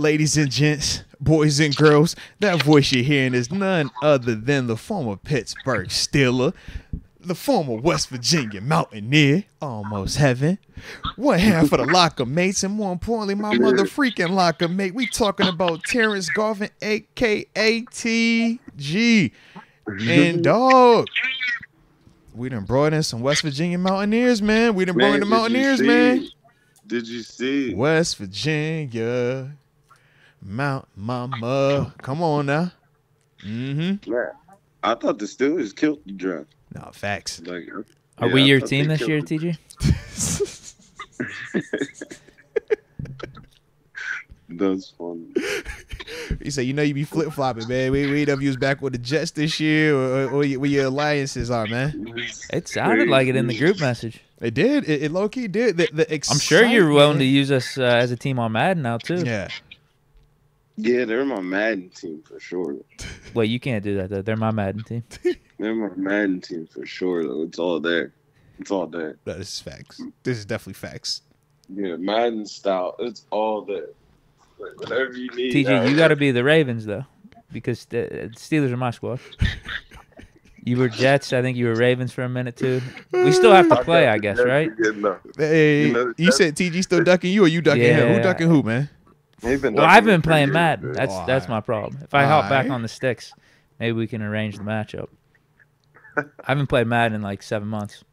Ladies and gents, boys and girls, that voice you're hearing is none other than the former Pittsburgh Steeler, the former West Virginia Mountaineer, almost heaven, one half of the locker mates, and more importantly, my mother freaking locker mate. We talking about Terence Garvin, aka TG. And dog, we done brought in some West Virginia Mountaineers, man. We done brought in the Mountaineers, see? man. Did you see? West Virginia, Mount Mama. Come on now. Mm-hmm. Man, I thought the Steelers killed the draft. No, facts. Like, Are yeah, we I your team this year, killed TG? That's funny. He said, you know, you be flip flopping, man. We we never use back with the Jets this year, or, or, or where your alliances are, man. It sounded like it in the group message. It did. It, it low key did. The, the I'm sure you're willing to use us uh, as a team on Madden now too. Yeah. Yeah, they're my Madden team for sure. Wait, you can't do that though. They're my Madden team. They're my Madden team for sure. Though it's all there. It's all there. No, this is facts. This is definitely facts. Yeah, Madden style. It's all there. Like, whatever you need. TG, you uh, got to be the Ravens though, because the Steelers are my squad. You were Jets. I think you were Ravens for a minute too. We still have to play, got I guess, Jets right? Hey, You you, know, that's- said TG still ducking you, or you ducking him? Who ducking who, man? They've been Well, I've been playing years, Madden. dude. That's Oh, that's my problem. If I hop back on the sticks, maybe we can arrange the matchup. I haven't played Madden in like seven months.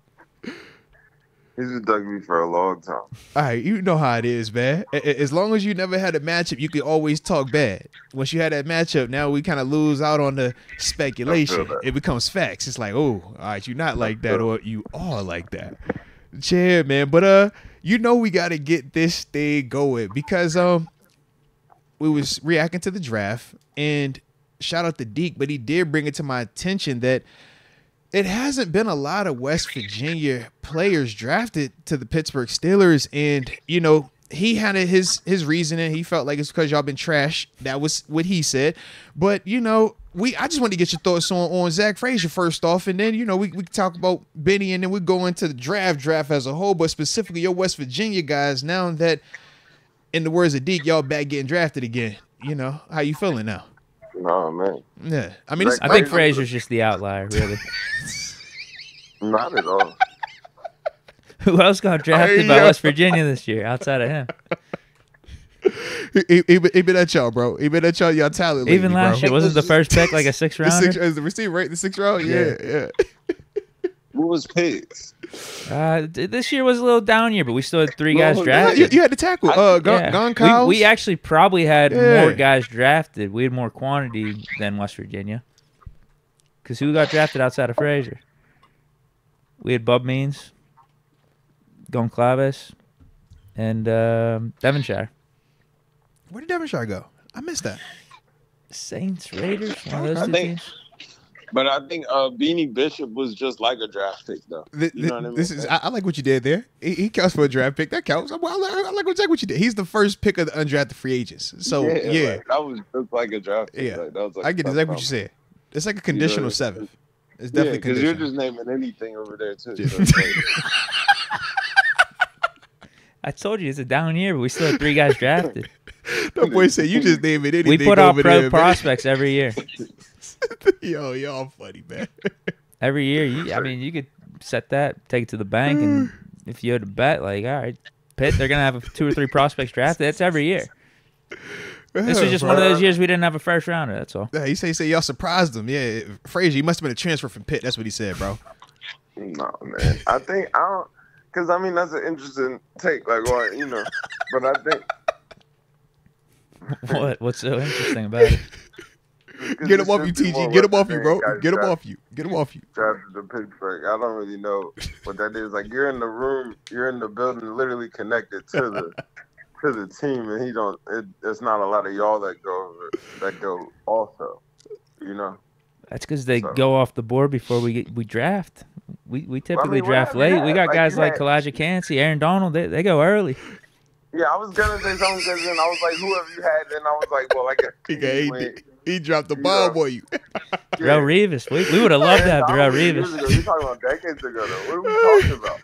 He's been ducking me for a long time. All right, you know how it is, man. A- a- As long as you never had a matchup, you can always talk bad. Once you had that matchup, now we kind of lose out on the speculation. It becomes facts. It's like, oh, all right, you're not like that, or you are like that. Yeah, man. But uh, you know we got to get this thing going because um, we was reacting to the draft and shout out to Deke, but he did bring it to my attention that it hasn't been a lot of West Virginia players drafted to the Pittsburgh Steelers, and you know he had his his reasoning. He felt like it's because y'all been trash. That was what he said. But you know, we I just wanted to get your thoughts on on Zach Frazier first off, and then you know we we talk about Beanie, and then we go into the draft draft as a whole, but specifically your West Virginia guys. Now that, in the words of Deke, y'all back getting drafted again. You know how you feeling now? No man, Yeah, I mean, it's, I think Frazier- Frazier's just the outlier, really. not at all. Who else got drafted Hey, by yo. West Virginia this year outside of him? he, he, he been- at y'all, bro. He been at y'all, y'all talent. Even lately, last bro. year, wasn't the first pick like a six The rounder? six is the receiver, right? The sixth round. Yeah, yeah. What was Pitts? Uh, this year was a little down year, but we still had three Well, guys yeah, Yeah, drafted. you, you had to tackle. Uh, Gon, Yeah. Gon We- Kyles. We, actually probably had Yeah. more guys drafted. We had more quantity than West Virginia. Because who got drafted outside of Frazier? We had Bub Means, Goncalves, and um, Devonshire. Where did Devonshire go? I missed that. Saints, Raiders, one of those I two think- teams. But I think uh, Beanie Bishop was just like a draft pick though. Th- You know what I mean? This is. I, I like what you did there. He, he counts for a draft pick. That counts. Well, I, like, I like exactly what you did. He's the first pick of the undrafted free agents. So yeah, like, that was just like a draft pick. Yeah. Like, that was like I get a exactly what you said. It's like a conditional Yeah. seventh. It's definitely because you're just naming anything over there too. Yeah. So I told you it's a down year, but we still had three guys drafted. that boy said you just name it anything. we put out over pro there, man." prospects every year. Yo, y'all funny man. Every year, you, I mean, you could set that, take it to the bank, and if you had a bet, like, all right, Pitt, they're gonna have two or three prospects drafted. That's every year. This was just one of those years we didn't have a first rounder. That's all. Yeah, he say, he say y'all surprised him. Yeah, Frazier, he must have been a transfer from Pitt. That's what he said, bro. no, man. I think I don't. Because I mean that's an interesting take. Like, well, you know, but I think What? What's so interesting about it? 'cause Get it him off you, be TG. Get him off you, bro. Get him off you. Get him off you. drafted to Pittsburgh. I don't really know what that is. Like you're in the room, you're in the building, literally connected to the to the team, and he don't. It, there's not a lot of y'all that go over, that go also. You know. That's because they So- go off the board before we get, we draft. We we typically what draft have you late. We got Like, guys like had- Calijah Kancey, Aaron Donald. They they go early. Yeah, I was gonna say something because then I was like, whoever you had, then I was like, well, I guess He, got, he, went- he dropped the You bomb know. on you. Darrelle Revis. We, we would have loved to have Yeah, Darrelle that was years Revis. ago. You're talking about decades ago, though. What are we talking about?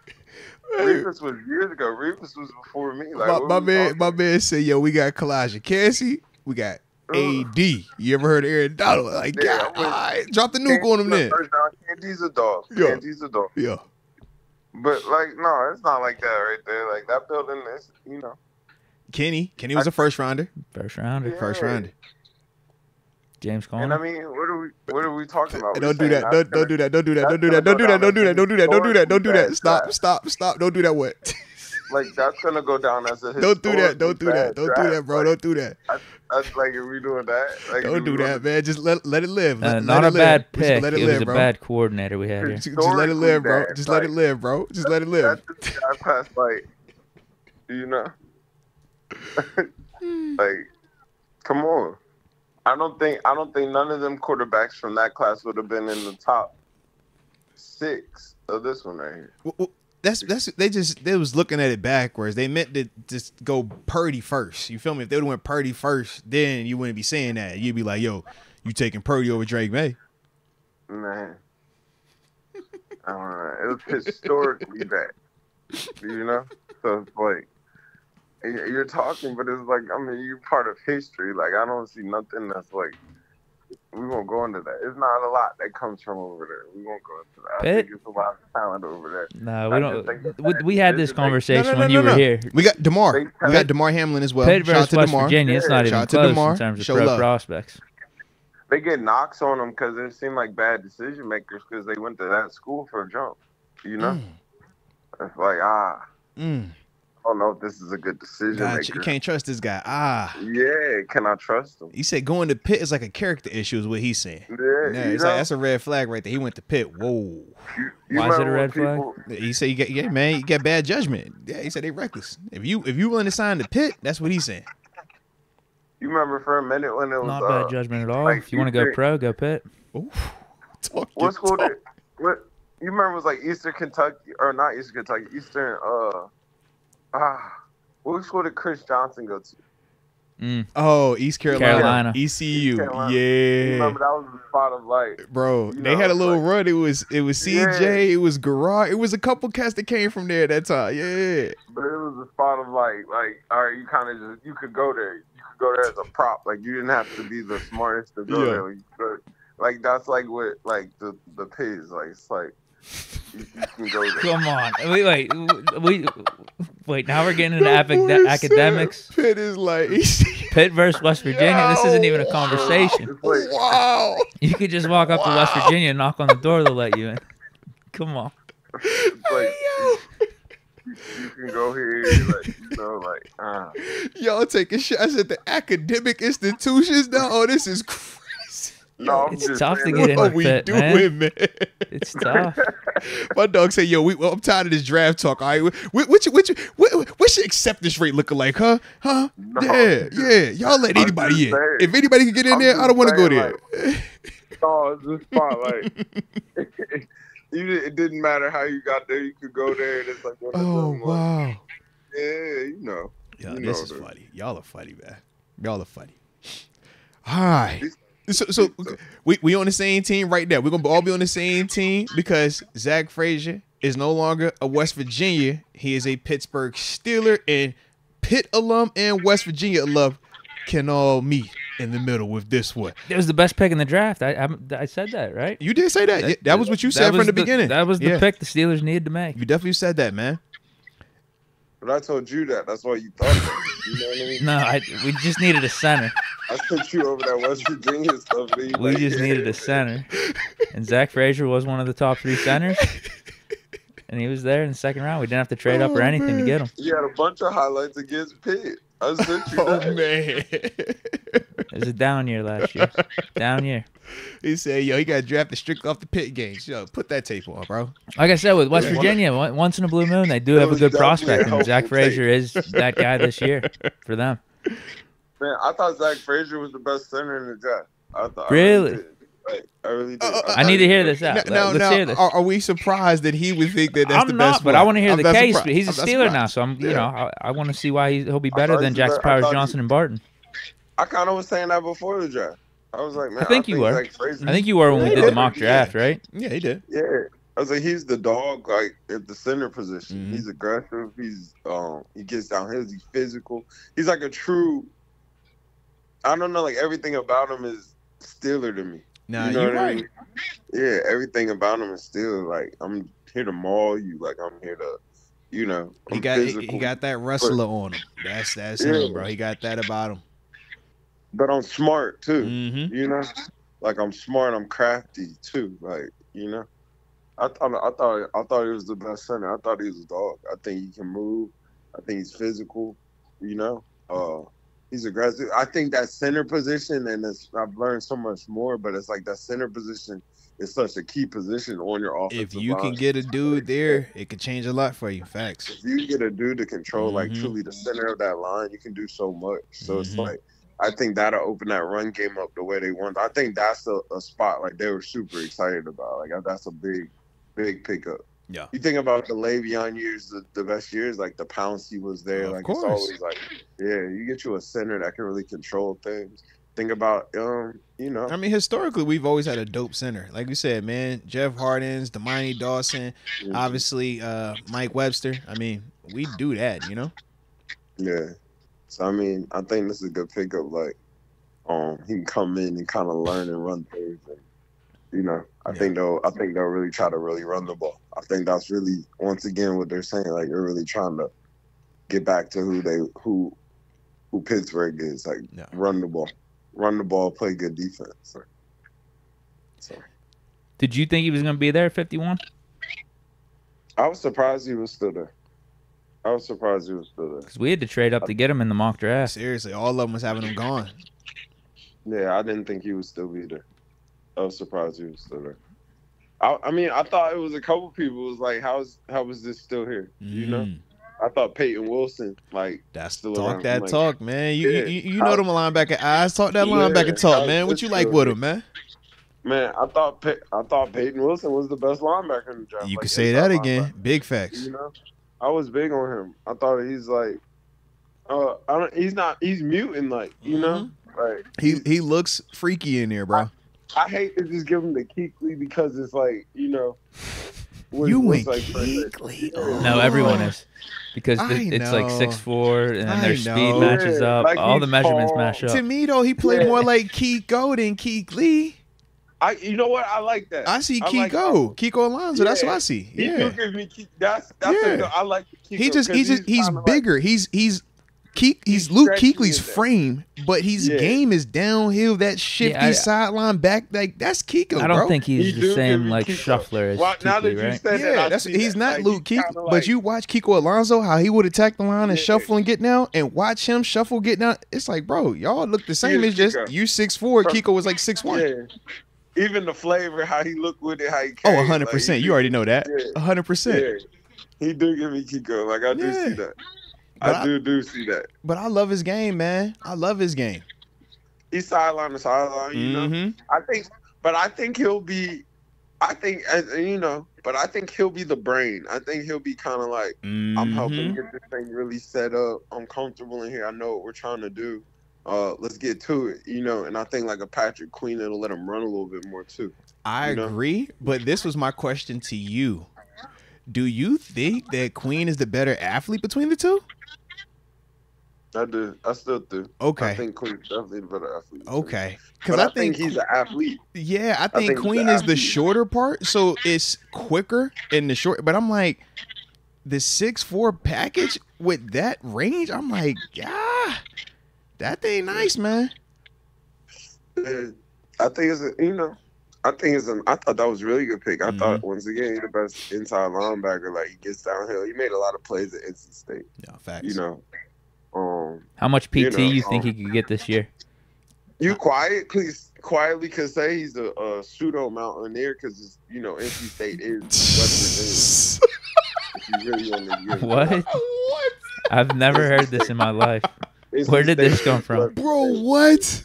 Revis was years ago. Revis was before me. Like my, my man, my man said, "Yo, we got Calijah Kancey, we got AD. You ever heard of Aaron Donald? Like, Yeah, God, was- all right, drop the nuke on him Candy's then. first down. Kancey's a dog. Yeah. Kancey's a dog. Yeah, But like, no, it's not like that right there. Like that building is, you know. Kenny, Kenny was a first rounder, First rounder. Yeah. first rounder. James And I mean, what are we? What are we talking about? Don't do that. Don't, don't do that. Don't do that. Don't do that. Don't do that. Don't do that. Don't do that. Don't do that. Don't do that. Stop. Stop. Stop. Stop. Don't do that. What? Like that's gonna go down as a Don't do that. Don't do that. Don't do that, bro. Don't do that. That's like if we doing that. Like, Don't do that, man. Just let let it live. Uh, Let, not a bad pick. let it It live, was a bro. bad coordinator we had here. Just, just let it live, bro. Just let it live, bro. Just let it live. That's the guy past like, you know, like, come on. I don't think I don't think none of them quarterbacks from that class would have been in the top six of this one right here. Well, well, That's that's they just they was looking at it backwards. They meant to just go Purdy first. You feel me? If they would have went Purdy first, then you wouldn't be saying that. You'd be like, "Yo, you taking Purdy over Drake Maye?" Man, I don't know. It was historically bad, you know. So it's like you're talking, but it's like I mean, you're part of history. Like I don't see nothing that's like we won't go into that. It's not a lot that comes from over there. We won't go into that. I Pitt? think it's a lot of talent over there. No, we just think don't. it's We, we had this just like- conversation No, no, when you no, were no. here. We got Damar. We got Damar Hamlin as well. Pitt Shout out to West Damar. Virginia. It's not Yeah. even to close Damar. in terms of Show pro love. prospects. They get knocks on them because they seem like bad decision makers because they went to that school for a jump. You know, Mm, it's like ah, mm. I don't know if this is a good decision Gotcha. maker. You can't trust this guy. Ah, Yeah, can I trust him? he said going to Pitt is like a character issue, is what he's saying. Yeah, Yeah, you know, like, that's a red flag right there. He went to Pitt. Whoa. you, you Why is it a red flag? people- He said you get yeah, man, you got bad judgment. Yeah, he said they reckless. If you if you willing to sign to Pitt, that's what he's saying. You remember for a minute when it was Not uh, bad judgment at all. like if you want to go pro, go Pitt. Ooh, talk your what school talk. did what you remember it was like Eastern Kentucky or not Eastern Kentucky, Eastern uh ah what school did Chris Johnson go to? Mm. Oh, East Carolina, Carolina. ECU. East Carolina. Yeah. remember that was the spot of light, Bro, You they know, had a little like- run. It was it was CJ, Yeah. it was Garage, it was a couple cats that came from there at that time. Yeah. but it was a spot of light. like all right, you kinda just you could go there. You could go there as a prop. Like you didn't have to be the smartest to go Yeah. there. Like, you could- like that's like what like the the pigs. Like it's like you, you can go there. Come on. Wait, wait, we wait. Now we're getting into My acad- boy said academics. Pitt is like ECU. Pitt versus West Virginia. This isn't even a conversation. Wow. You could just walk up to West Virginia and knock on the door. They'll let you in. Come on. it's like Yo. you can go here, like you know, like uh, Y'all taking shots at the academic institutions now. Oh, this is crazy. No, It's just tough to get in What the we Pitt, man. doing, man? It's tough. My dog said, "Yo, we, well, I'm tired of this draft talk. All right, what, what, you- what, you- what, what's your acceptance rate looking like, huh? Huh? No. Yeah, yeah. Y'all let I'm anybody in. saying. If anybody can get in I'm there, I don't want to go there. No, it's this spot. Like, you, it didn't matter how you got there. You could go there. And it's like, oh wow. Yeah, you know. Yeah, You this know is that. funny. Y'all are funny, man. Y'all are funny. All right. So, so we we on the same team right now. We're gonna all be on the same team because Zach Frazier is no longer a West Virginia. He is a Pittsburgh Steeler, and Pitt alum and West Virginia alum can all meet in the middle with this one. It was the best pick in the draft. I I, I said that right. You did say that. Yeah, that was what you said from was the, beginning. That was the Yeah. pick the Steelers needed to make. You definitely said that, man. But I told you that. That's why you thought that. You know what I mean? No, I, we just needed a center. I sent you over that West Virginia stuff. We like, just yeah. needed a center. And Zach Frazier was one of the top three centers. And he was there in the second round. We didn't have to trade up or Oh, anything to get him. You had a bunch of highlights against Pitt. I sent you Oh that. man. It was a down year last year. Down year. he said, "Yo, he got drafted strictly off the Pitt games. Yo, put that tape on, bro." Like I said, with West Yeah. Virginia, once in a blue moon, they do It have a good definitely prospect, and Zach Frazier is that guy this year for them. Man, I thought Zach Frazier was the best center in the draft. I thought. Really? I really did. Like, I really did. Uh, uh, I need to hear this out. now, Let's now, hear this. Are, are we surprised that he would think that that's I'm the not, best? but one? I want to hear I'm the case. surprised. He's a I'm Steeler now, so I'm, you Yeah. know, I, I want to see why he, he'll be better than Jackson Jack Powers thought he- Johnson and Barton. I kind of was saying that before the draft. I was like, man, I think you were. Zach Frazier- I think you were when we Yeah, did the mock draft, right? Yeah, he did. Yeah, I was like, he's the dog, like at the center position. Mhm. He's aggressive. He's um, he gets down hills. He's physical. He's like a true. I don't know, like everything about him is Steeler to me. Nah, You know you what I right. mean? Yeah, everything about him is still like I'm here to maul you. Like I'm here to, you know. He I'm got he, physical, he got that wrestler on him. That's that's him, bro. He got that about him. but I'm smart too. Mm-hmm. You know, like I'm smart. I'm crafty too. Like you know, I thought I thought I thought he was the best center. I thought he was a dog. I think he can move. I think he's physical. You know, uh, he's aggressive. I think that center position, and it's, I've learned so much more. But it's like that center position is such a key position on your offensive If you can get a dude there, it could change a lot for you. Facts. if you get a dude to control like Mhm. truly the center of that line, you can do so much. So it's Mhm. like I think that'll open that run game up the way they want. I think that's a, a spot like they were super excited about. Like that's a big, big pickup. Yeah. You think about the Le'Veon years, the, the best years, like the Pouncey was there. Of like course. it's always like, yeah, you get you a center that can really control things. Think about, um, you know, I mean, historically, we've always had a dope center. Like we said, man, Jeff Hartings, Dermontti Dawson, obviously uh, Mike Webster. I mean, we do that, you know. Yeah. So I mean, I think this is a good pickup. Like, um, he can come in and kind of learn and run things, and you know, I Yeah. think they'll, I think they'll really try to really run the ball. I think that's really once again what they're saying. Like, they're really trying to get back to who they, who, who Pittsburgh is. Like, Yeah. run the ball, run the ball, play good defense. So Did you think he was going to be there at 51? I was surprised he was still there. I was surprised he was still there. Because we had to trade up to get him in the mock draft. Seriously, all of them was having him gone. Yeah, I didn't think he would still be there. I was surprised he was still there. I, I mean, I thought it was a couple people It was like, "How's how is this still here?" You know, Mm, I thought Peyton Wilson, like, that's Still talk around, that like- talk, man. You Yeah. you, you know them linebacker eyes. Talk that Yeah, linebacker talk, man. What you like with him, man? man, I thought Pey- I thought Peyton Wilson was the best linebacker in the draft. You like, could say that again. linebacker, Big facts. You know, I was big on him. I thought he's like, uh, I don't. He's not. He's mutant, like you know, like He he looks freaky in there, bro. I hate to just give him the Kuechly because it's like you know. what- You what's went like- Kuechly. Oh. No, everyone is. Because I th- it's like six four, and then I their speed know. matches Yeah, up. like All the measurements tall. match up. To me though, he played Yeah. more like Kiko than Kuechly. I, you know what? I like that. I see I like Kiko, Kiko Alonso. That's what I Yeah. see. He Yeah, do give me that's that's Yeah. a good, I like Kiko he just 'cause he's just he's kinda like- bigger. He's he's Keek, he's, He's Luke stretchy Kuechly's frame, but his Yeah. game is downhill. That shifty I- sideline back, like that's Kiko. I don't bro. think he's He the same like Kiko. shuffler as Well, now that you right? said that, Yeah, that's he's that. not Like, Luke he's Keek, kinda but you watch Kiko Alonso how he would attack the line and Yeah. shuffle and get down, and watch him shuffle get down. It's like, bro, y'all look the same. is It's just Kiko. you six four, Bro. Kiko was like six one. Yeah. Even the flavor, how he looked with it, how he Oh, carried, hundred percent. he You do- already know that. Yeah. hundred percent. Yeah. He do give me Kiko. Like I do Yeah. see that. I, I- do do see that. But I love his game, man. I love his game. He's sideline to sideline, you know. Mhm. I think, but I think he'll be. I think, you know, but I think he'll be the brain. I think he'll be kind of like I'm helping Mhm. get this thing really set up. I'm comfortable in here. I know what we're trying to do. Uh, let's get to it, you know. And I think like a Patrick Queen, it'll let him run a little bit more too. I you know? agree, but this was my question to you. Do you think that Queen is the better athlete between the two? I do. I still do. Okay. I think Queen's definitely the better athlete. Okay. Because I, I think, he's an athlete. yeah, I I think think Queen is the shorter part, so it's quicker in the short. But I'm like, the six four package with that range, I'm like, yeah, that thing nice, man. I think it's a, you know. I think it's an. I thought that was a really good pick. I Mm-hmm. thought once again he's the best inside linebacker. Like he gets downhill. He made a lot of plays at NC State. Yeah, facts. You know. Um, How much PT You you, think um, he could get this year? You quiet, please. Quietly could say he's a, a pseudo mountaineer because you know NC State is West Virginia. If you really want to give. What? what, I've never heard this in my life. NC Where did State this come from? Bro? What?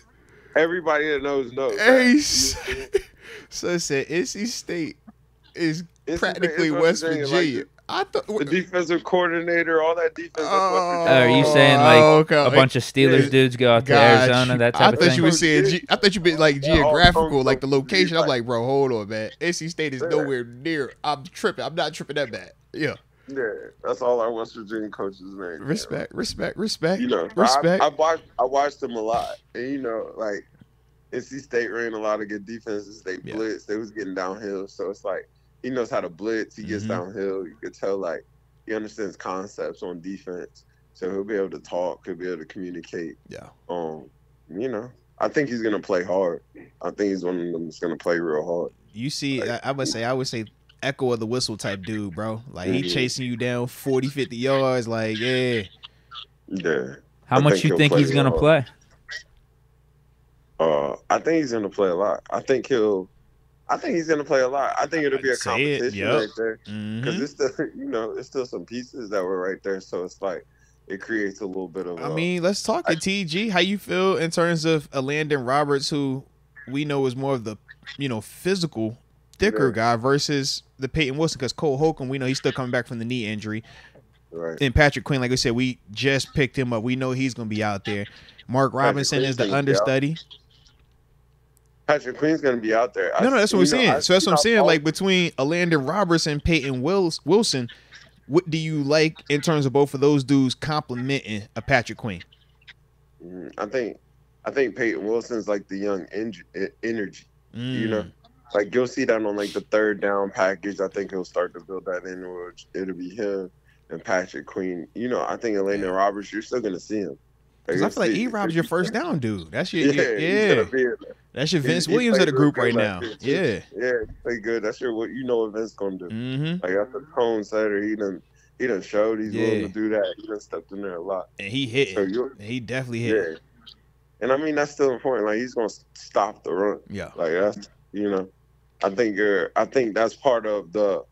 Everybody that knows knows. Hey, You so it said NC State is NC State practically is West Virginia. Like, I thought. the defensive coordinator, all that defense. that's what Oh, Oh, are you saying, like, oh, okay. A bunch of Steelers Yeah. dudes go out to Got Arizona, you. that I type of thought thing. you were saying. Ge- I thought you meant like geographical, like the location. I'm like- like, bro, hold on, man. NC State is nowhere near. I'm tripping. I'm not tripping that bad. Yeah. Yeah, that's all our West Virginia coaches name. Respect. Respect. Respect. You know, Respect. I, I watched I watched them a lot, and you know, like NC State ran a lot of good defenses. They Yeah. blitzed. They was getting downhill, so it's like he knows how to blitz. He gets Mhm. downhill. You could tell like he understands concepts on defense, so he'll be able to talk. He'll be able to communicate. Yeah. Um, you know, I think he's gonna play hard. I think he's one of them that's gonna play real hard. You see, I, I would say, I would say, echo of the whistle type dude, bro. Like he chasing you down 40, 50 yards. Like, yeah. Yeah. How I much think you think he's gonna well. play? Uh, I think he's gonna play a lot. I think he'll. I think he's gonna play a lot. I think it'll be a I'd say it, competition yep. right there because Mhm. it's still, you know, it's still some pieces that were right there. So it's like it creates a little bit of. I uh, mean, let's talk I- to TG. How you feel in terms of a Landon Roberts, who we know is more of the, you know, physical, thicker Yeah. guy versus the Peyton Wilson? Because Cole Holcomb, we know he's still coming back from the knee injury. right. And Patrick Queen, like I said, we just picked him up. We know he's going to be out there. Mark Robinson is the gonna understudy. Patrick Queen's gonna be out there. No, no, that's what we're saying. So that's what I'm saying. Like between Landon Roberts and Peyton Wilson, what do you like in terms of both of those dudes complementing a Patrick Queen? Mm, I think, I think Peyton Wilson's like the young en- energy. You know, Mm. like you'll see that on like the third down package. I think he'll start to build that in, which it'll be him and Patrick Queen. You know, I think Landon Roberts, you're still gonna see him. Because I feel like E Rob's your first down dude. That's your Yeah, yeah. he's yeah. Gonna be in there. That's your Vince he Williams of played the group right now. year, Yeah. Yeah, he played good. That's your what you know what Vince gonna do. Mm-hmm. Like that's the tone setter. He done he done showed he's willing Yeah. to do that. He done stepped in there a lot. And he hit. So He definitely hit. yeah. And I mean that's still important. Like he's gonna stop the run. Yeah. Like that's you know, I think you're. I think that's part of the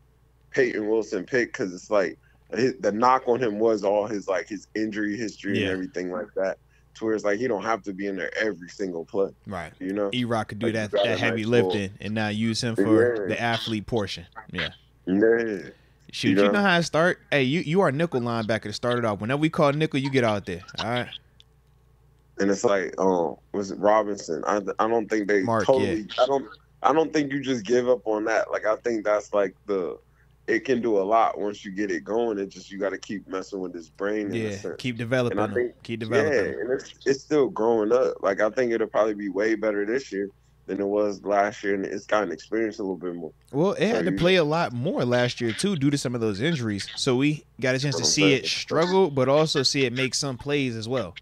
Peyton Wilson pick because it's like his, the knock on him was all his like his injury history Yeah. and everything like that. To where it's like he don't have to be in there every single play. Right. You know. E Rock could do Like, that, that heavy nice lifting and now use him for Yeah. the athlete portion. Yeah. Yeah. Shoot, You you know, know? how to start. Hey, you you are nickel linebacker to start it off. Whenever we call nickel, you get out there. All right. And it's like, um, was it Robinson? I I don't think they Mark, totally. I don't. I don't think you just give up on that. Like I think that's like the. It can do a lot once you get it going. It just you got to keep messing with his brain. Yeah. Keep developing. And I think- Keep Yeah, developing. them. and it's it's still growing up. Like I think it'll probably be way better this year than it was last year, and it's gotten experience a little bit more. Well, it had So to play a lot more last year too, due to some of those injuries. So we got a chance to see it struggle, but also see it make some plays as well.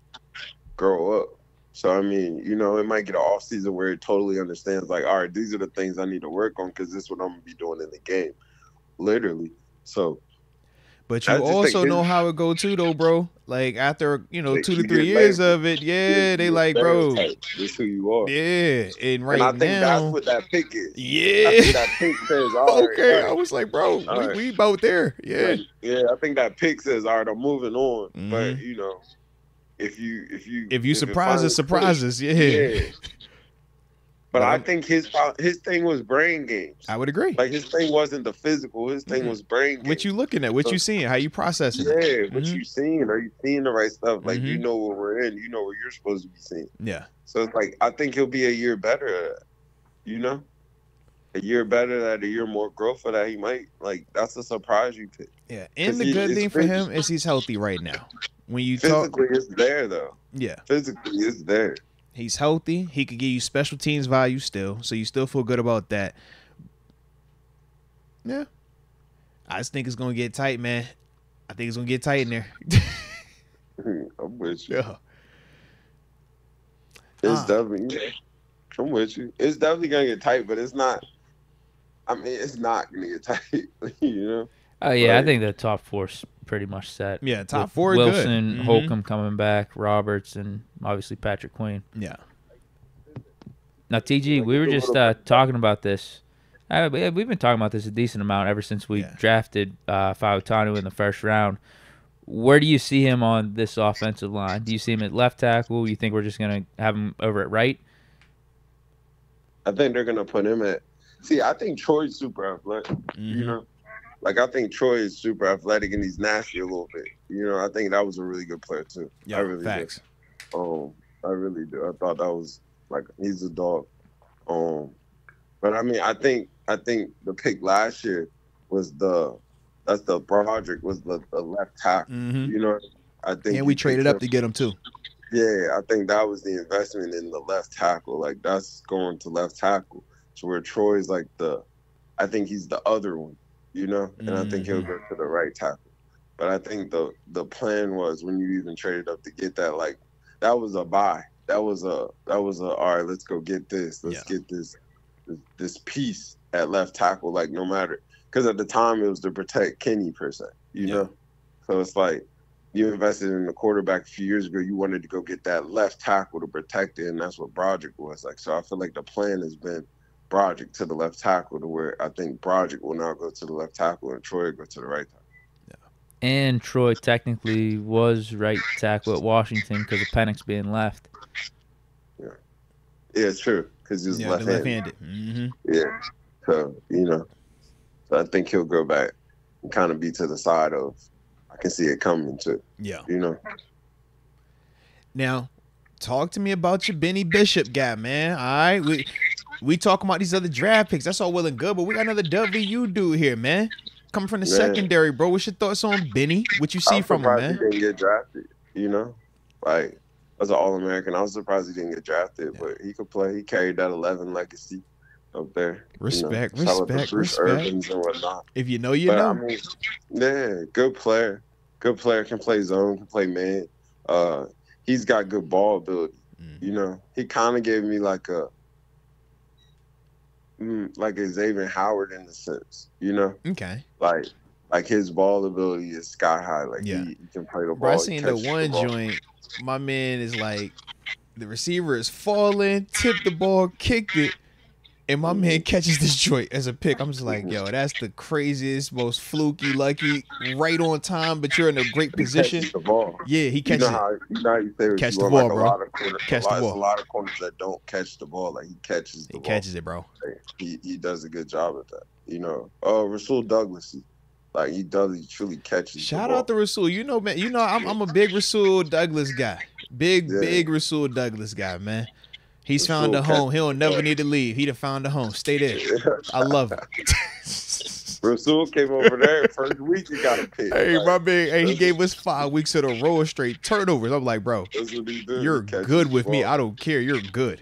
Grow up. So I mean, you know, it might get an off season where it totally understands. Like, all right, these are the things I need to work on because this is what I'm gonna be doing in the game, literally. So But you also his- know how it go too, though, bro. Like after you know two to three years of it, yeah, they like, bro. This who you are. yeah. And right and I think now, that's what that pick is. Yeah. think that pick says, okay, I was like, bro, we, right. we about there, yeah. yeah. I think that pick says, all right, I'm moving on. But Mhm. you know, if you if you If you surprise us, finally surprise clicks, us, yeah. Yeah. But I think his his thing was brain games. I would agree. Like his thing wasn't the physical. His thing Mhm. was brain games. What you looking at? What you seeing? How you processing? it? Yeah, what Mhm. you seeing? Are you seeing the right stuff? Like you Mhm. know what we're in. You know what you're supposed to be seeing. Yeah. So it's like I think he'll be a year better. You know, a year better that, a year more growth for that. He might like that's a surprise you pick. Yeah. and the he- good thing for him is he's healthy right now. When you talk, Physically, it's there though. yeah, Physically, it's there. He's healthy. He could give you special teams value still, so you still feel good about that. Yeah. I just think it's gonna get tight, man. I think it's gonna get tight in there. I'm with you. yeah. It's Ah. definitely. I'm with you. It's definitely gonna get tight, but it's not. I mean, it's not gonna get tight. you know. Oh yeah, I think the top four's pretty much set. Yeah, top four Wilson, good. Mhm. Holcomb coming back, Roberts, and obviously Patrick Queen. Yeah. Now, TG, we were just uh, talking about this. Uh, we- we've been talking about this a decent amount ever since we Yeah. drafted uh, Fautanu in the first round. Where do you see him on this offensive line? Do you see him at left tackle? You think we're just gonna have him over at right? I think they're gonna put him at. See, I think Troy's super athletic. Mhm. You know, like I think Troy is super athletic and he's nasty a little bit. You know, I think that was a really good player too. Yeah, I really facts. do. Um, I really do. I thought that was like he's a dog. Um, but I mean, I think I think the pick last year was the that's the Broderick was the, the left tackle. hmm You know, I think And we traded up to get him too. yeah, I think that was the investment in the left tackle. Like that's going to left tackle. So where Troy's like the, I think he's the other one, you know, and I think he'll Mhm. go to the right tackle. But I think the the plan was when you even traded up to get that, like that was a buy. That was a that was a all right. Let's go get this. Let's get this, this this piece at left tackle. Like no matter because at the time it was to protect Kenny per se, you Yeah. know. So it's like you invested in the quarterback a few years ago. You wanted to go get that left tackle to protect it, and that's what Broderick was like. So I feel like the plan has been Broderick to the left tackle, to where I think Broderick will now go to the left tackle and Troy will go to the right tackle. And Troy technically was right tackle at Washington because of Penix being left. Yeah, it's true because he was Yeah, left-handed. left-handed. hmm Yeah, so you know, so I think he'll go back and kind of be to the side of. I can see it coming too. Yeah. You know, Now, talk to me about your Beanie Bishop guy, man. All right, we we talking about these other draft picks. That's all well and good, but we got another WU dude here, man. Coming from the Man. secondary, bro. What's your thoughts on Beanie? What you see from him, man? he didn't get drafted. You know, like as an All American, I was surprised he didn't get drafted, Yeah. but he could play. He carried that 11 legacy up there. Respect, you know, shout out to respect, respect. And whatnot. If you know, you but know. I mean, yeah, good player. Good player can play zone, can play man. Uh, he's got good ball ability. Mm. You know, he kind of gave me like a, Mm, like a Xavien Howard in a sense. You know, okay. like like his ball ability is sky high. Like Yeah. he, he can play the ball. Bro, I seen the one ball. joint. My man is like, the receiver is falling, tipped the ball, kicked it, and my man catches this joint as a pick. I'm just like, yo, that's the craziest, most fluky, lucky, right on time, but you're in a great position. catches the ball. Yeah, he You catches know it. how you know how you say Catch you the ball, like bro. A lot of corners, Catch a lot, the ball. A lot of corners that don't catch the ball. Like he catches the He ball. catches it, bro. He he does a good job at that. You know, uh, Rasul Douglas, he, like he does, he truly catches. Shout the ball. out to Rasul. You know, man. You know, I'm I'm a big Rasul Douglas guy. Big, Yeah. big Rasul Douglas guy, man. He's Rasul found a home. He'll never need to leave. He'd have found a home. Stay there. I love it. Rasul came over there first week. He got a pick. Hey, Like, my man, hey, he gave us five weeks of a row of straight turnovers. I'm like, bro, That's what he do. you're good the with me. I don't care. You're good.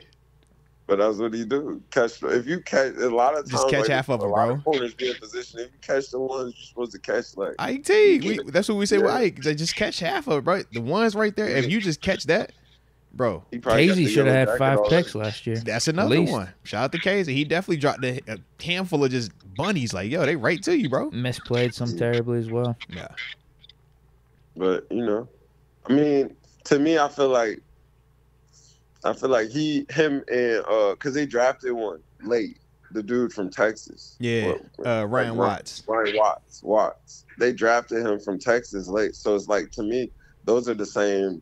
But that's what he do. Catch if you catch a lot of times. Just catch like, half of it, bro. Corners be in position. If you catch the ones you're supposed to catch, like Ike T, we, that's what we say with Yeah. Ike. Just catch half of it, bro. The ones right there. If you just catch that, bro, he probably Kazee should have had five picks last year. that's another least. one. Shout out to Kazee. He definitely dropped a, a handful of just bunnies. Like, yo, they right to you, bro. Misplayed some terribly as well. Yeah. But you know, I mean, to me, I feel like I feel like he, him, and uh, cause they drafted one late, the dude from Texas. Yeah. What- Uh, Ryan like, Watts. Ryan Watts. Watts. They drafted him from Texas late, so it's like to me, those are the same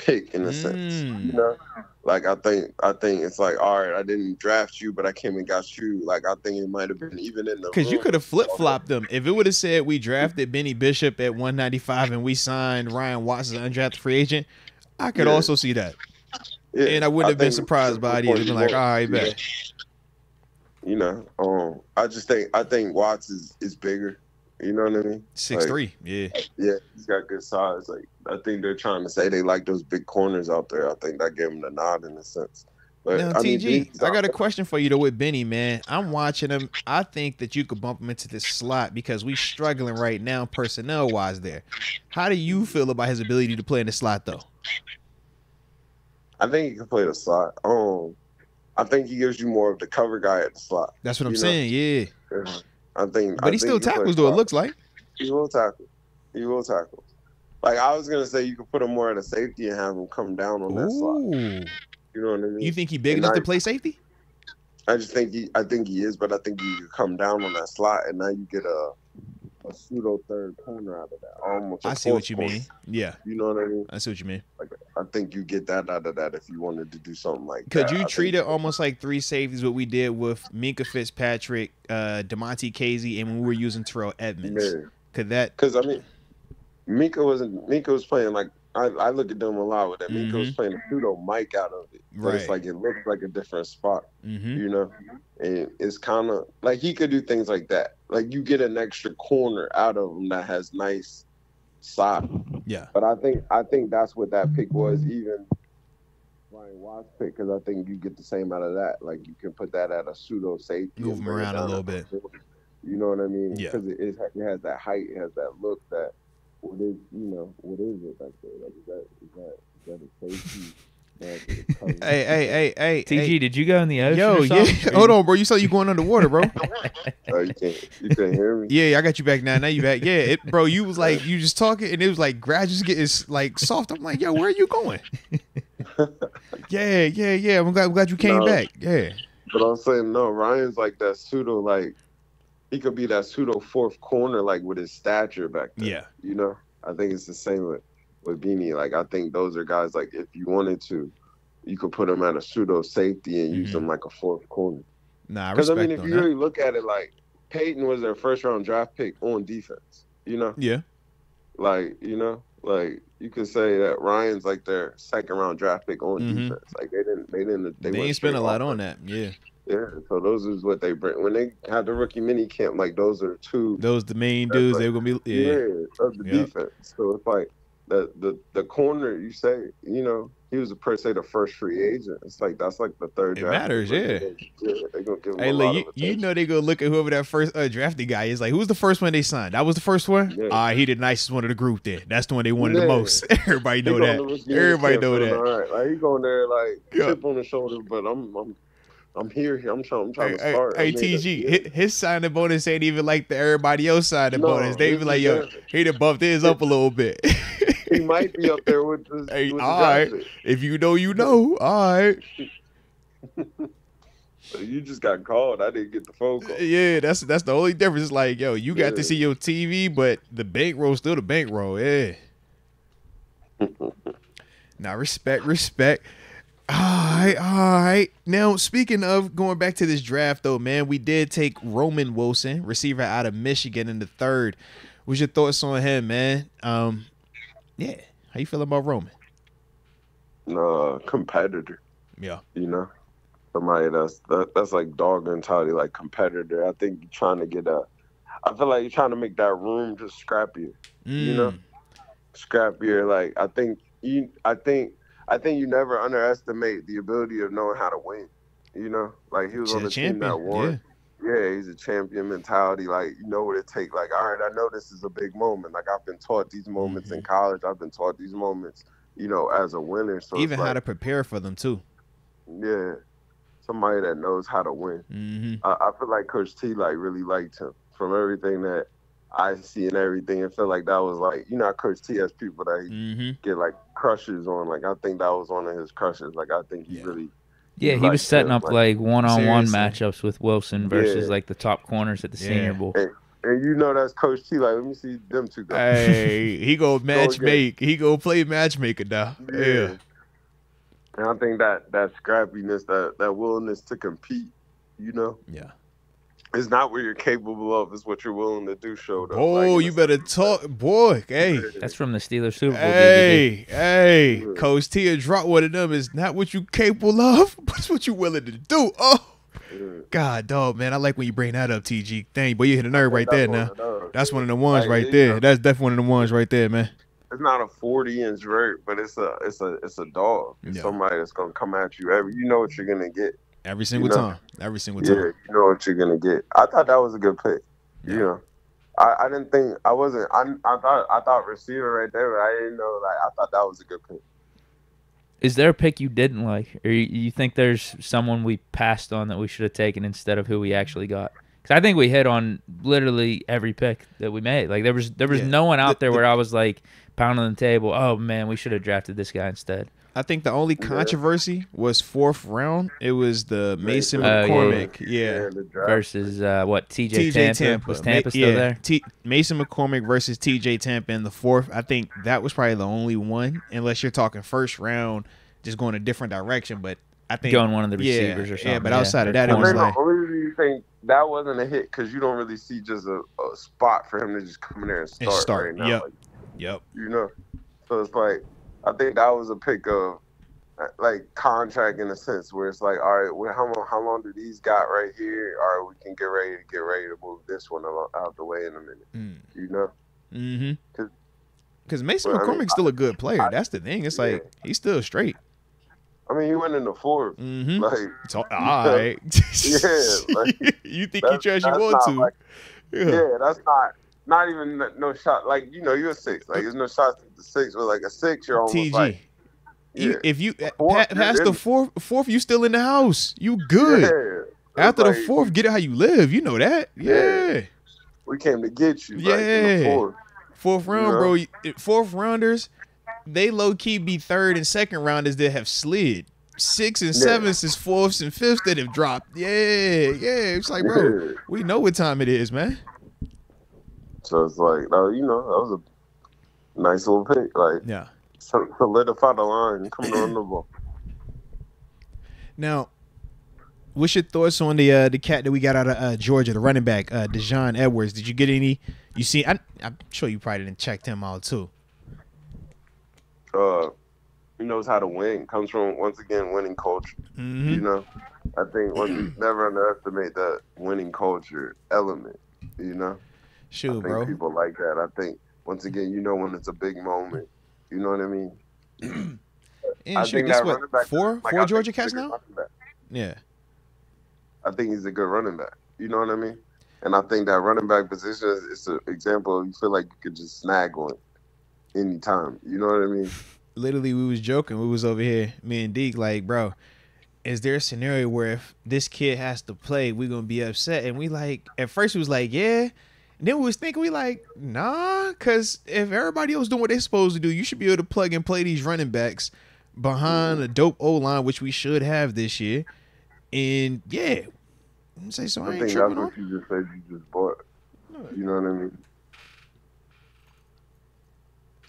pick in a sense. Mm. You know, like I think I think it's like, all right, I didn't draft you, but I came and got you. Like I think it might have been even in the Because you could have flip flopped them. If it would have said we drafted Beanie Bishop at 195 and we signed Ryan Watts as an undrafted free agent, I could Yeah. also see that. Yeah, And I wouldn't have been surprised by it. Been you like, all right, you know, bet. You know, um, I just think I think Watts is is bigger. You know what I mean? Six three. Yeah. Yeah, he's got good size. Like I think they're trying to say they like those big corners out there. I think that gave him the nod in a sense. But Now, I TG, he's I got a question for you though with Beanie, man. I'm watching him. I think that you could bump him into this slot because we're struggling right now personnel wise there. How do you feel about his ability to play in the slot though? I think he can play the slot. Um, I think he gives you more of the cover guy at the slot. That's what I'm know, saying. Yeah. I think. But I he think still play tackles though, it looks like. He will tackle. He will tackle. Like I was gonna say, you could put him more at a safety and have him come down on that slot. You know what I mean? You think he big And enough to play safety? I just think he, I think he is, but I think you could come down on that slot, and now you get a, a pseudo third corner out of that. Almost. I see what you corner. mean. Yeah. You know what I mean? I see what you mean. Like I think you get that out of that if you wanted to do something like Could that. you I treat it almost like three safeties, what we did with Minkah Fitzpatrick, uh, Damontae Kazee, and when we were using Terrell Edmunds. Yeah. Could that? Because I mean, Minkah wasn't. Minkah was playing like I, I look at them a lot with that. Mm-hmm. Was playing a pseudo mic out of it. But right. it's like it looks like a different spot. Mm-hmm. You know? And it's kinda like he could do things like that. Like you get an extra corner out of him that has nice side. Yeah. But I think I think that's what that pick was, even Ryan Watts pick, because I think you get the same out of that. Like you can put that at a pseudo safety. Move him around a little bit. You know what I mean? Yeah. Because it, it has that height, it has that look that what is you know what is it there? Like is that is that is that a safety? Hey, hey, hey, hey, TG, hey. did you go in the ocean? Yo, yeah. Hold on, bro. You saw you going underwater, bro. oh, you can't, you can't hear me. Yeah, I got you back now. Now you back. Yeah, it, bro. You was like you just talking, and it was like gradually getting like soft. I'm like, yo, where are you going? yeah, yeah, yeah. I'm glad, I'm glad you came no, back. Yeah. But I'm saying no. Ryan's like that pseudo like he could be that pseudo fourth corner, like with his stature back there. Yeah. You know, I think it's the same with with Beanie. Like I think those are guys like if you wanted to, you could put them at a pseudo safety and mm-hmm. use them like a fourth corner. Nah, because I, mean, if you that. really look at it, like Peyton was their first round draft pick on defense. You know. Yeah. Like you know, like you could say that Ryan's like their second round draft pick on mm-hmm. defense. Like they didn't, they didn't, they, they ain't spend a lot on that. Yeah. Yeah, so those is what they bring when they had the rookie mini camp. Like those are two. Those the main dudes. Like, they were gonna be yeah, yeah of the yep. defense. So it's like the the the corner. You say you know he was a per se the first free agent. It's like that's like the third. It matters, yeah. yeah. Gonna give hey, look, you, you, know they gonna look at whoever that first uh, drafted guy is. Like, who was the first one they signed? That was the first one. Yeah. Uh, he the nicest one of the group. There, that's the one they wanted yeah. the most. Everybody know that. Everybody know that. All right, like he going there like yeah. chip on the shoulder, but I'm I'm I'm here. I'm trying. I'm trying hey, to start. Hey, TG, his, his signing bonus ain't even like the everybody else signing no, bonus. They be like, yo, he done bumped his up a little bit. he might be up there with the. Hey, with all right. If you know, you know. All right. you just got called. I didn't get the phone call. Yeah, that's that's the only difference. It's like, yo, you got yeah. to see your TV, but the bankroll still the bankroll. Yeah. now, respect, respect. All right, all right. Now, speaking of going back to this draft, though, man, we did take Roman Wilson, receiver out of Michigan, in the third. What's your thoughts on him, man? Um, yeah, how you feeling about Roman? Uh, competitor. Yeah. You know, somebody that's that, that's like dog mentality, like competitor. I think you're trying to get a. I feel like you're trying to make that room just scrappier. Mm. You know, mm. scrappier. Like I think you. I think I think you never underestimate the ability of knowing how to win. You know, like he was on the team that won. Yeah. Yeah. he's a champion mentality. Like you know what it takes. Like all right, I know this is a big moment. Like I've been taught these moments mm-hmm. in college. I've been taught these moments. You know, as a winner. So even how like, to prepare for them too. Yeah, somebody that knows how to win. Mm-hmm. I, I feel like Coach T like really liked him from everything that I see and everything, and felt like that was like you know Coach T has people that he mm-hmm. get like crushes on. Like I think that was one of his crushes. Like I think he yeah. really. Yeah, he was setting up like one on one matchups with Wilson versus yeah. like the top corners at the yeah. Senior Bowl. And, and, you know that's Coach T. Like, let me see them two guys. Hey, he go match make. He go play matchmaker now. Yeah. yeah. And I think that that scrappiness, that that willingness to compete, you know. Yeah. It's not what you're capable of; it's what you're willing to do. Show them. Oh, like, you better talk, boy. Hey, that's from the Steelers Super Bowl. Hey, hey, yeah. Coach Tia drop one of them. Is not what you're capable of, but it's what you're willing to do. Oh, yeah. God, dog, man, I like when you bring that up, TG. Dang, boy, you hit a nerve right there. Now, that's one of the ones like, right there. Know, that's definitely one of the ones right there, man. It's not a 40 inch vert, but it's a it's a it's a dog. It's yeah. somebody that's gonna come at you every. You know what you're gonna get. Every single you know? time. Every single time. Yeah, you know what you're gonna get. I thought that was a good pick. Yeah. You know. I, I didn't think I wasn't I, I thought I thought receiver right there, but I didn't know like I thought that was a good pick. Is there a pick you didn't like, or you, you think there's someone we passed on that we should have taken instead of who we actually got? Because I think we hit on literally every pick that we made. Like there was there was yeah. no one out the, there the, where I was like pounding the table. Oh man, we should have drafted this guy instead. I think the only Yeah. controversy was fourth round. It was the Mason yeah. McCormick. Yeah. the draft. versus uh, what TJ, TJ Tampa. Tampa. was Ma- still yeah, there? T- Mason McCormick versus TJ Tampa in the fourth. I think that was probably the only one, unless you're talking first round, just going a different direction. But I think Going one of the yeah, receivers or something. Yeah, but outside of that, it was think like the only reason you think that wasn't a hit because you don't really see just a, a spot for him to just come in there and start, start, right now. yep. Like, yep. you know, so it's like I think that was a pick of like contract in a sense where it's like, all right, well, how long how long do these got right here? All right, we can get ready to get ready to move this one out the way in a minute. Mm. You know, Mm-hmm. 'Cause- Because Mason Well, I mean, McCormick's still a good player. That's the thing. It's like he's still straight. I mean, he went in the fourth. Mm-hmm. Like, It's all, all right. Yeah, like, you think he trash you want to? like- yeah. yeah, that's not not even no- shot. Like you know, you're a six. Like there's no shots at the six, but like a six, you're almost TG. like You- yeah. if you uh, Fourth, pa- past the fourth, fourth, you still in the house. You good. Yeah. After It's the fourth, get it how you live. You know that. Yeah. Yeah. we came to get you. Like, Yeah. fourth. Fourth round, Yeah. bro. Fourth rounders, they low key be third and second rounders that have slid. Six and sevens is fourths and fifths that have dropped. Yeah, yeah. It's like, bro, we know what time it is, man. So it's like, no, you know, that was a nice little pick. Like Yeah. solidify the line, come on the ball. Now, what's your thoughts on the uh, the cat that we got out of uh, Georgia, the running back, uh, Daijun Edwards? Did you get any? You see, I, I'm sure you probably didn't check him out too. Uh, he knows how to win. Comes from once again winning culture. Mm-hmm. You know, I think you never underestimate that winning culture element. You know, I think bro. people like that. I think once again, you know, when it's a big moment. You know what I mean? And I shoot, think that what? back, Four, like, four think Georgia cats now. Yeah. I think he's a good running back. You know what I mean? And I think that running back position is, is an example. You feel like you could just snag one anytime. You know what I mean? literally we was joking. We was over here, me and Deke, like, bro, is there a scenario where if this kid has to play, we gonna be upset? And we like at first we was like, yeah. And then we was thinking we like, nah, cause if everybody else doing what they supposed to do, you should be able to plug and play these running backs behind a dope O line, which we should have this year. And yeah. Say so I I ain't think that's on. what you just said. You just bought. You know what I mean?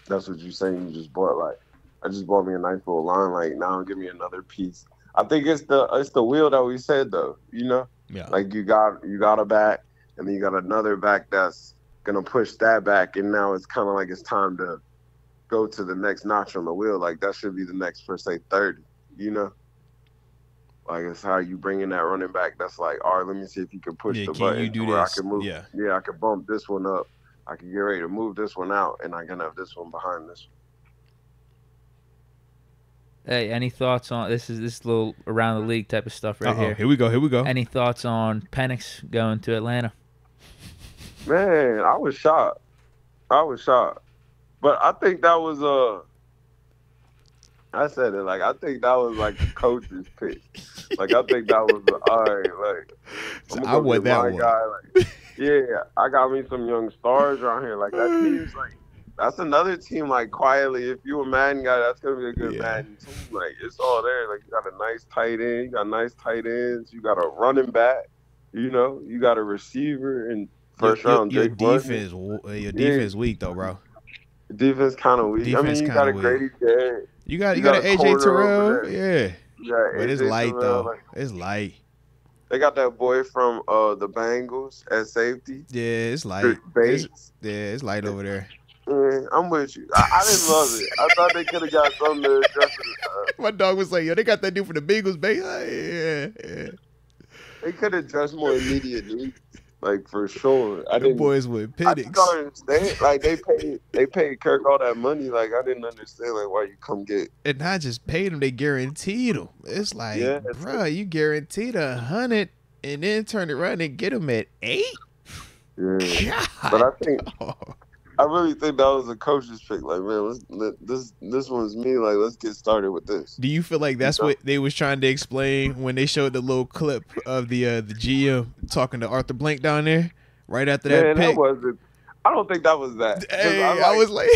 That's what you're saying. You just bought. Like, I just bought me a nice little line. Like, now give me another piece. I think it's the it's the wheel that we said though. You know, Yeah. like you got you got a back, and then you got another back that's gonna push that back, and now it's kind of like it's time to go to the next notch on the wheel. Like that should be the next per se thirty. You know. Like it's how you bring in that running back. That's like, all right, let me see if you can push Yeah, the can button you do to where this? I can move. Yeah. yeah, I can bump this one up. I can get ready to move this one out, and I can have this one behind this. Hey, any thoughts on this? Is this little around the league type of stuff right Uh-oh. here? Here we go. Here we go. Any thoughts on Penix going to Atlanta? Man, I was shocked. I was shocked, but I think that was uh I said it like I think that was like a coach's pick. Like I think that was a, all right. Like I get that one. guy. Like, yeah, I got me some young stars around here. Like that team's like that's another team. Like quietly, if you a Madden guy, that's gonna be a good Yeah. Madden team. Like it's all there. Like you got a nice tight end, you got nice tight ends, you got a running back. You know, you got a receiver and first your, round. your Drake London. defense, w- uh, your defense weak though, bro. Defense kind of weak. I Defense mean, you got a. Grady Jarrett. You got you, got, got AJ Terrell, yeah, got but it's light Terrell, though. like, It's light. they got that boy from uh the Bengals at safety. Yeah, it's light. It's, yeah, it's light over there. Yeah, I'm with you. I, I didn't love it. I thought they could have got something to address it. Uh, My dog was like, "Yo, they got that dude for the Bengals, baby." Like, yeah, yeah. they could have addressed more immediate needs, like for sure. I The didn't. boys with I Penix. don't understand. Like they paid, they paid Kirk all that money. Like I didn't understand. Like why you come get and not just paid them, they guaranteed them. It's like, Yeah, bruh, you guaranteed a hundred and then turn it around and get them at eight. Yeah. God. But I think dog. I really think that was a coach's pick. Like man, let's let, this this one's me. Like let's get started with this. Do you feel like that's know? what they was trying to explain when they showed the little clip of the uh, the GM talking to Arthur Blank down there right after that Man, pick? that wasn't. I don't think that was that. hey, I, I, was like,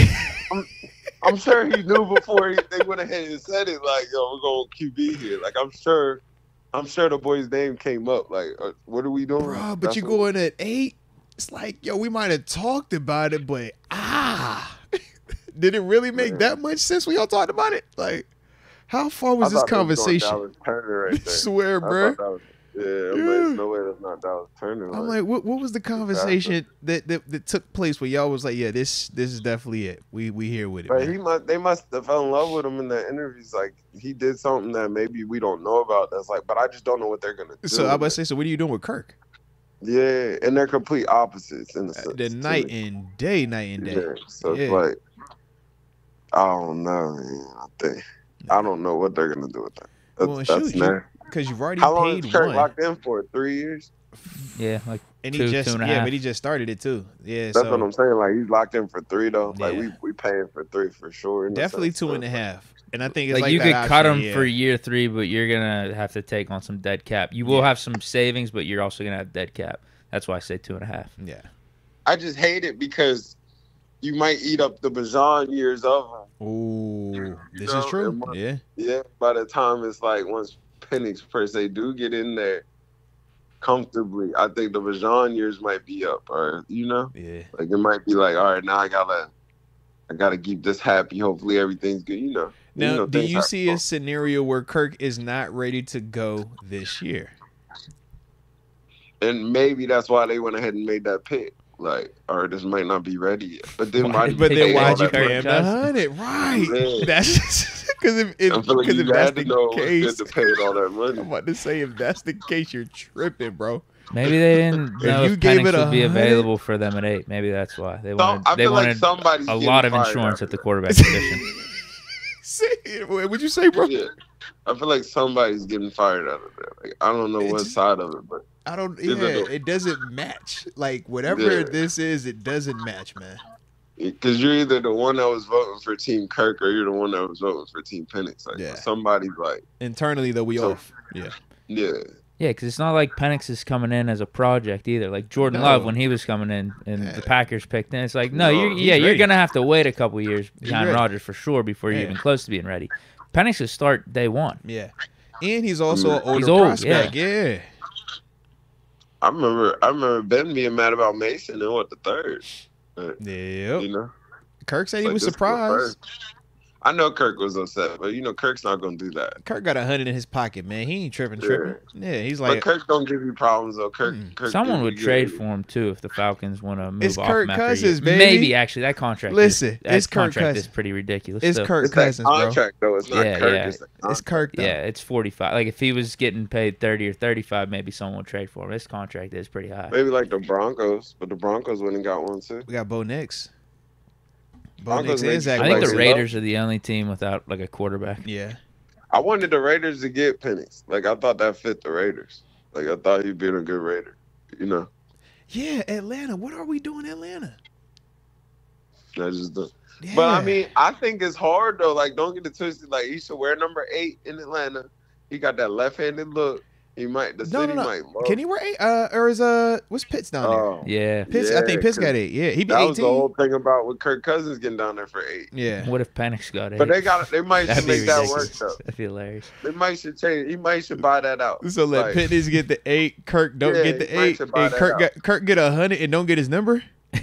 I'm sure he knew before he, they went ahead and said it. Like, yo, we're going QB here. Like, I'm sure, I'm sure the boy's name came up. Like, uh, what are we doing? Bro, but That's you going at eight? It's like, yo, we might have talked about it, but ah, did it really make that much sense when y'all talked about it? Like, how far was this was conversation? Dallas Turner right there. swear, bro. that was- yeah, Yeah. like, no way that's not Dallas Turner. I'm like, what, what was the conversation that, that that took place where y'all was like, yeah, this this is definitely it. We we here with it. But man. he must they must have fell in love with him in the interviews. Like he did something that maybe we don't know about. That's like, but I just don't know what they're gonna do. so I was say, so what are you doing with Kirk? Yeah, and they're complete opposites in the Uh, sense. The night me. and day, night and day. Yeah, so Yeah. it's like I don't know, man. I think I don't know what they're gonna do with that. That's, Well, that's shoot, you. Because you've already How long paid is Kirk one, locked in for? Three years. Yeah, like and two, he just two and a yeah, half. but he just started it too. Yeah, That's so what I'm saying. Like he's locked in for three though. Like Yeah. we we paying for three for sure. definitely sense, two so and a it's half. And I think it's like, like, you that could cut option, him yeah. for year three, but you're gonna have to take on some dead cap. You will Yeah. have some savings, but you're also gonna have dead cap. That's why I say two and a half. Yeah. I just hate it because you might eat up the Bajan years of him. Ooh, this know, is true. and Yeah. Yeah, by the time it's like once Penix per se do get in there comfortably, I think the Bajan years might be up, or you know, Yeah. like it might be like, all right, now I gotta, I gotta keep this happy. Hopefully everything's good, you know. Now, know, do you see a scenario where Kirk is not ready to go this year? And maybe that's why they went ahead and made that pick. Like, or this might not be ready yet. But then Why why? did But you then pay why'd you that pay him the hundred? Right. Yeah. That's because if, if, I feel like 'cause you if that's the to know it was case, to pay all that money. I'm about to say if that's the case, you're tripping, bro. Maybe they didn't If know you if gave Penix it a would be available for them at eight. Maybe that's why they So, wanted. I they feel like wanted somebody's a lot of insurance at the quarterback position. Say. What would you say, bro? Yeah. I feel like somebody's getting fired out of there. Like I don't know It what just- side of it, but I don't. Yeah, it doesn't match. Like whatever Yeah. this is, it doesn't match, man. because you're either the one that was voting for Team Kirk or you're the one that was voting for Team Penix. Like Yeah. somebody's like, Internally, though, we So- off. Yeah. yeah, Yeah, because it's not like Penix is coming in as a project either. Like Jordan No. Love when he was coming in and Yeah. the Packers picked him. It's like no, No, you're he's yeah, you're gonna have to wait a couple years He's behind ready. Rodgers for sure before you're Yeah. even close to being ready. Penix should start day one. Yeah. And he's also an older He's old, prospect. Yeah. I remember I remember Ben being mad about Mason and what the third, Yeah, you know. Kirk said he Like, was this is the surprised. First. I know Kirk was upset, but you know Kirk's not gonna do that. Kirk got a hundred in his pocket, man. He ain't tripping, tripping. Yeah, he's but like, Kirk don't give you problems though. Kirk, Hmm. Kirk Someone would trade good- for him too if the Falcons want to move It's off Kirk after a Cousins, baby. Maybe actually that contract. Listen, is, that it's Kirk contract Cousins. is pretty ridiculous. it's still. Kirk It's that Cousins, bro. contract though. It's not Yeah, Kirk. yeah. It's, It's. Kirk, though. Yeah, it's 45. Like if he was getting paid 30 or 35, maybe someone would trade for him. His contract is pretty high. Maybe like the Broncos, but the Broncos wouldn't got one too. We got Bo Nix. Bo Broncos Nix and Zach I think the Wilson. up. Raiders are the only team without like a quarterback. Yeah. I wanted the Raiders to get Penix. Like I thought that fit the Raiders. Like I thought he'd be a good Raider. You know, Yeah, Atlanta. What are we doing, Atlanta? I just don't. Yeah. But I mean, I think it's hard though. Like, don't get it twisted. Like, he should wear number eight in Atlanta. He got that left-handed look. He might. The No, city no, no. might. Love. can he wear eight? Uh, or is uh, what's Pitts down there? Oh, Yeah. Pitts, I think Pitts got eight. Yeah, he be that was the whole thing about with Kirk Cousins getting down there for eight. Yeah. What if Penix got it? But they got. They might That'd make that work though. That'd be hilarious. They might should change. He might should buy that out. So let Like, Pitters get the eight, Kirk don't Yeah, get the eight, and Kirk got Kirk get a hundred and don't get his number.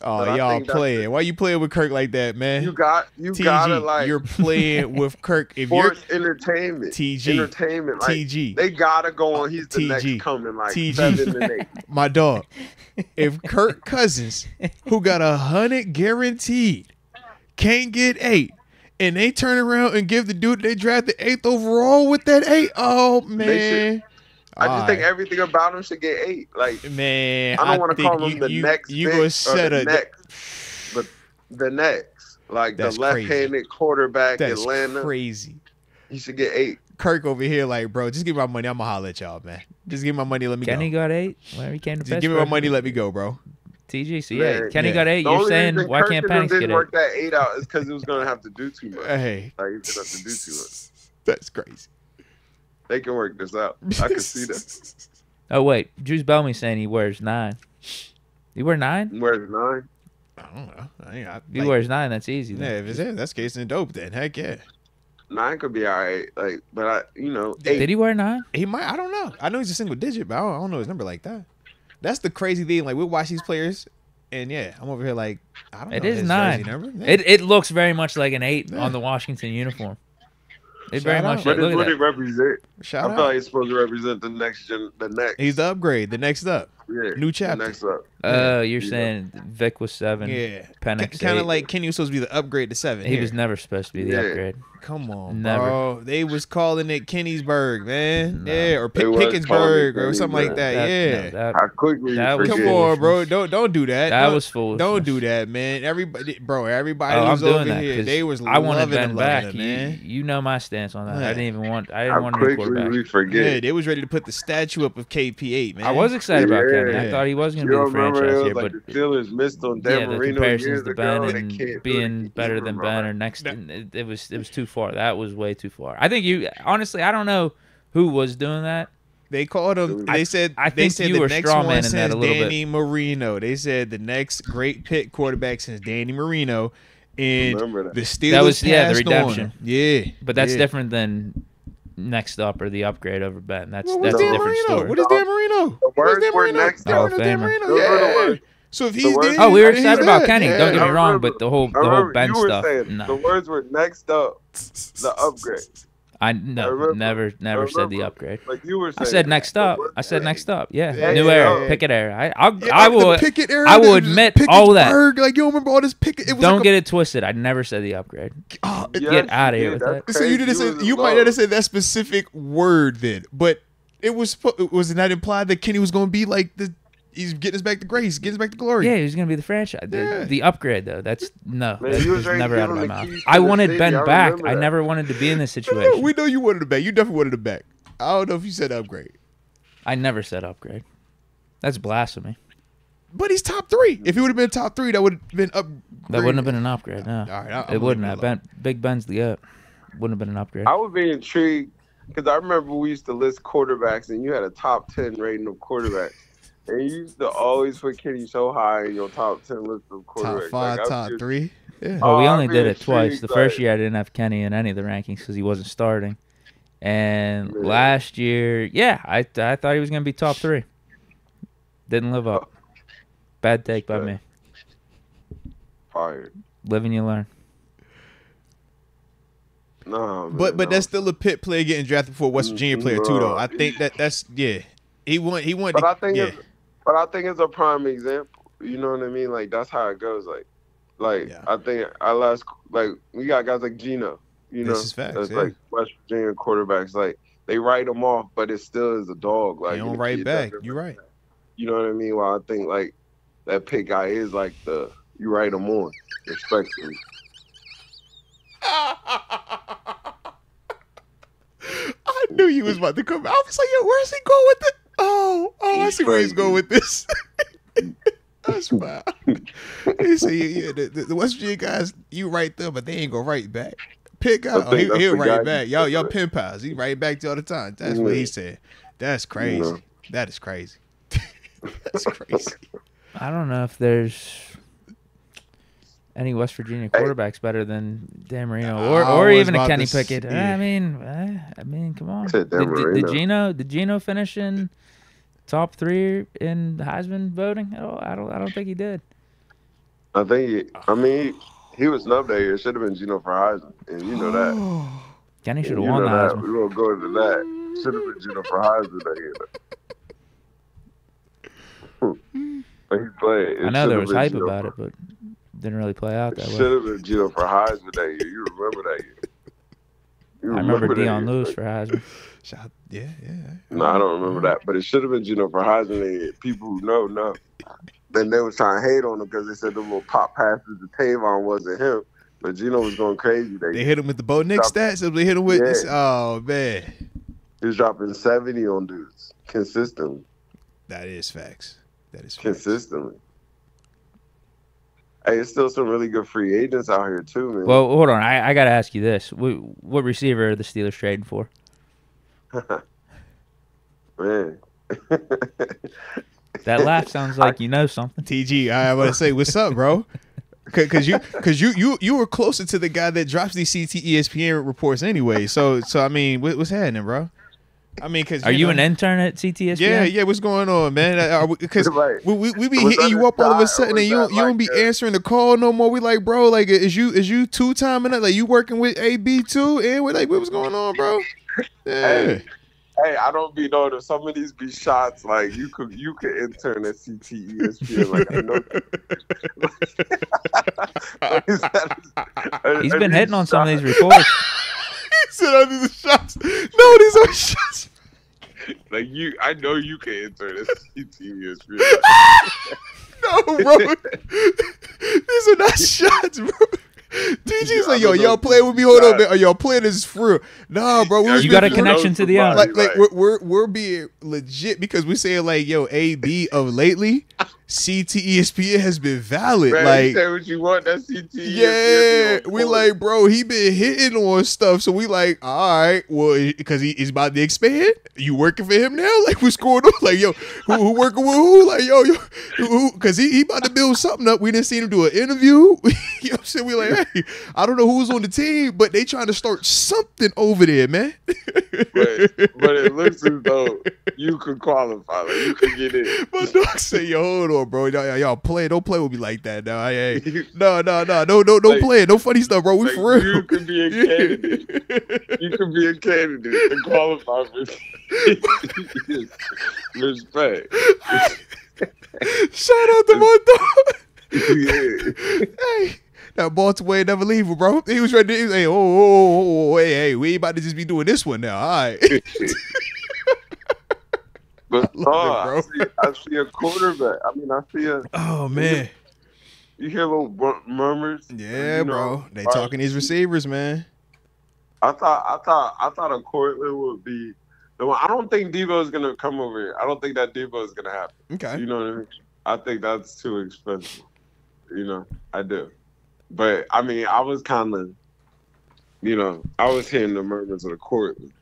Oh, y'all playing. Why you playing with Kirk like that, man? You got. You gotta TG, like. you're playing with Kirk. If you're entertainment. TG, Entertainment. Like, TG, They gotta go on. Uh, He's the TG, next coming. Like TG. seven and eight. my dog. If Kirk Cousins, who got a hundred guaranteed, can't get eight, and they turn around and give the dude they drafted eighth overall with that eight, oh man. I just think everything about him should get eight. Like man, I don't want to call him you, the you, next. You big gonna set the a next, but the next, like That's the left-handed quarterback that's Atlanta. crazy. He should get eight. Kirk over here, like, bro, just give me my money. I'ma holler at y'all, man. Just give me my money. Let me Kenny go. got eight. Well, he came to Just give me my money. Let me go, bro. TG. So yeah, Man, Kenny yeah. got eight. The You're saying why Kirk can't and them didn't get eight? work that eight out is because he was gonna have to do too much. Hey, Like he's gonna have to do too much. that's crazy. They can work this out. I can see that. Oh wait, Juice Bellamy saying he wears nine. You wear nine? Where's nine? I don't know. I, ain't- I, If he like, wears nine, that's easy. yeah, if it's it, that's case in dope. Then heck yeah, Nine could be all right. Like, but I, you know, Did Did he wear nine? he might. I don't know. I know he's a single digit, but I don't, I don't know his number like that. That's the crazy thing. Like we watch these players, and yeah, I'm over here like I don't It know is his nine. number. Yeah. It it looks very much like an eight Yeah. on the Washington uniform. It very much. But Look it's what at it that. represent. I Shout feel out. like it's supposed to represent the next gen, the next. He's the upgrade. The next up. Yeah, new chapter. Next up. Uh, you're Yeah. saying Vick was seven. Yeah. Penix Kind of like Kenny was supposed to be the upgrade to seven. He Here. was never supposed to be the Yeah. upgrade. Come on, Never. bro. They was calling it Kenny'sburg, man. No. Yeah, or Pick- They was calling Pickensburg or something like that. That- yeah. no, that, How quickly That you was forget. Come on, bro. Don't don't do that. that Don't- was foolish. Don't do that, man. Everybody, bro. Everybody Oh, I'm was doing over that here. 'cause They was I wanted loving Ben him, back. loving him, man. you know my stance on that. I didn't even want. I didn't How want a new quickly quarterback. Yeah, forget. they was ready to put the statue up of KP8, man. I was excited about Kenny. I thought he was going to be don't the remember franchise here, like but the Steelers missed on yeah, the Marino comparisons to. Ben They and can't do being again, better than bro. Ben or next, That- it, it was it was too far. That was way too far. I think you honestly, I don't know who was doing that. They called him. They said. I they think said you the were next straw one manning that since a little bit. Danny Marino. They said the next great pick quarterback since Danny Marino, and that. the Steelers That was- yeah, the passed on redemption. Yeah, But that's yeah. different than next up or the upgrade over Ben. That's Well, what's that's a different Marino? story. What is Dan Marino? The What's words Dan were Marino? next Dan Hall Marino, of Dan Marino, Those yeah. So if The he's words- dead, Oh, we were he's excited about dead. Kenny. Yeah. Don't get me wrong, but the whole the whole remember Ben you were stuff. saying no. the words were next up, the upgrade. I I no remember. never never I said the upgrade. Like you were I said next up. I said were- next up. Yeah, Yeah, new yeah, era, yeah. Pickett era. I I'll, Yeah, I the will. Pickett era, I the- will admit all that. Pickensburg, Like you don't remember all this Pickett? It was Don't like get it twisted. I never said the upgrade. oh, it- Yes, Get out of here with That's that. So you didn't say was you might involved. not have said that specific word then, but it was was it not implied that Kenny was going to be like the he's getting us back to grace, getting us back to glory. Yeah, he's gonna be the franchise. The, Yeah. the upgrade though. That's no. Man, that you was was ready to never out of my mouth. I wanted. Ben I back. remember I never wanted to be in this Yeah, situation. we know you wanted it back. You definitely wanted it back. I don't know if you said upgrade, I never said upgrade. That's blasphemy. but he's top three. If he would have been top three, that would have been up. That wouldn't have been an upgrade. No, All right, I- I'm it wouldn't have. Ben, Big Ben's the up. Wouldn't have been an upgrade. I would be intrigued because I remember we used to list quarterbacks, and you had a top ten rating of quarterbacks, and you used to always put Kenny so high in your top ten list of quarterbacks. Top quarterbacks. five, Like, I'm top just- three. Yeah. Well, we Oh, only I'd did it twice. intrigued, The first year I didn't have Kenny in any of the rankings because he wasn't starting. And Man. last year, yeah, I I thought he was gonna be top three. Didn't live up. Bad take by me. Fired. Live and you learn. No, But man, but no. that's still a Pitt player getting drafted for a West Virginia player too, though. I think that that's yeah. He want he want. But I think yeah. it's, but I think it's a prime example. You know what I mean? Like that's how it goes. Like, like Yeah. I think our last like we got guys like Geno. You know, This facts, that's yeah. like West Virginia quarterbacks. Like they write them off, but it still is a dog. Like He don't write back. You're right. You know what I mean? Well, I think like that pick guy is like the you write him on, respectfully. I knew you was about to come. I was like, yo, where's he going with it? Oh, oh, I He's see where he's going with this. That's fine. He said, yeah, yeah the, the- the West Virginia guys, you write them, but they ain't gonna write back. Pick I out, oh, he, that's he'll write back. Y'all, y'all that. pen pals. He write back to you all the time. That's what he said. That's crazy. know. That is crazy. That's crazy. I don't know if there's any West Virginia quarterbacks better than Dan Marino or, or even a Kenny Pickett. yeah. I mean, eh, I mean, come on. Said Did, Dan did, did Geno did Geno finish in top three in Heisman voting? Oh, I don't I don't think he did. I think. He, I mean, he, he was that year. It should have been Geno for Heisman, and you know that. Kenny should have won the. Heisman. We won't go into that. Should have been Geno for Heisman that year. Hmm. But he played. It I know there was hype Geno about for- it, but didn't really play out It that way. should have been Geno for Heisman that year. You remember that year? You I remember that Dion year. Lewis for Heisman. Shout, yeah, yeah. No, I don't remember that, but it should have been Geno for Heisman. People who know know. Then they was trying to hate on him because they said the little pop passes to Tavon wasn't him, but Geno was going crazy. That They hit him with the Bo Nix Stop. stats. They hit him with this. Oh man, He was dropping seventy on dudes consistently. that is facts. That is facts. consistently. Hey, it's still some really good free agents out here too, man. Well, hold on. I, I got to ask you this: what, what receiver are the Steelers trading for? man. That laugh sounds like you know something. TG, I want to say, what's up, bro? Cause you, cause you, you, you were closer to the guy that drops these CT ESPN reports anyway. So, so I mean, what, what's happening, bro? I mean, cause Are you know, an intern at CTS? Yeah, yeah. What's going on, man? Because Right. we, we, we be hitting you up all of a sudden, and you was don't, that you don't be like a- answering the call no more. We like, bro, like, is you is you two timing it? Like, you working with AB too? And we're like, what's going on, bro? Yeah. Hey. Hey, I don't be knowing if some of these be shots like you could you could intern at CT ESPN. Like I know Is that- are- He's been hitting on some of these reports. he said, "Are these shots? No, these are shots." Like you, I know you can intern at CT ESPN. No, bro. these are not shots, bro. DJ's like, yo, y'all playing with me? Hold on, man. Are y'all playing this for real? Nah, bro. we was You got a connection to the owner. like like we're, we're we're being legit because we're saying like yo AB of lately CT ESPN has been valid you like say what you want. That CT. yeah we like bro he been hitting on stuff so we like all right well because he is about to expand you working for him now like what's going on like yo who, who working with who like yo yo who because he, he about to build something up we didn't see him do an interview you know what I'm saying we like hey I don't know who's on the team but they trying to start something over there man but, but it looks as though you could qualify. Like you could get in. My dog say, "Yo, hold on, bro. Y'all, y'all play. Don't play with me like that. Now, hey, hey. no, no, no, no, no, don't Like- play. No funny stuff, bro. We Like, for real. you could be a candidate. You could be a candidate to qualify for respect. Shout out to my dog. Hey, that Baltimore ain't never leave, bro. He was ready. To, he was like, oh, oh, oh, oh, hey, hey, we ain't about to just be doing this one now. All right. But oh, it, I, see, I see a quarterback. I mean, I see a. oh man. You hear little murmurs. Yeah, you bro. know, They like, talking these receivers, man. I thought, I thought, I thought a Courtland would be the one. I don't think Deebo is gonna come over here. I don't think that Deebo is gonna happen. Okay. You know what I mean? I think that's too expensive. You know, I do. But I mean, I was kind of, you know, I was hearing the murmurs of the Courtland.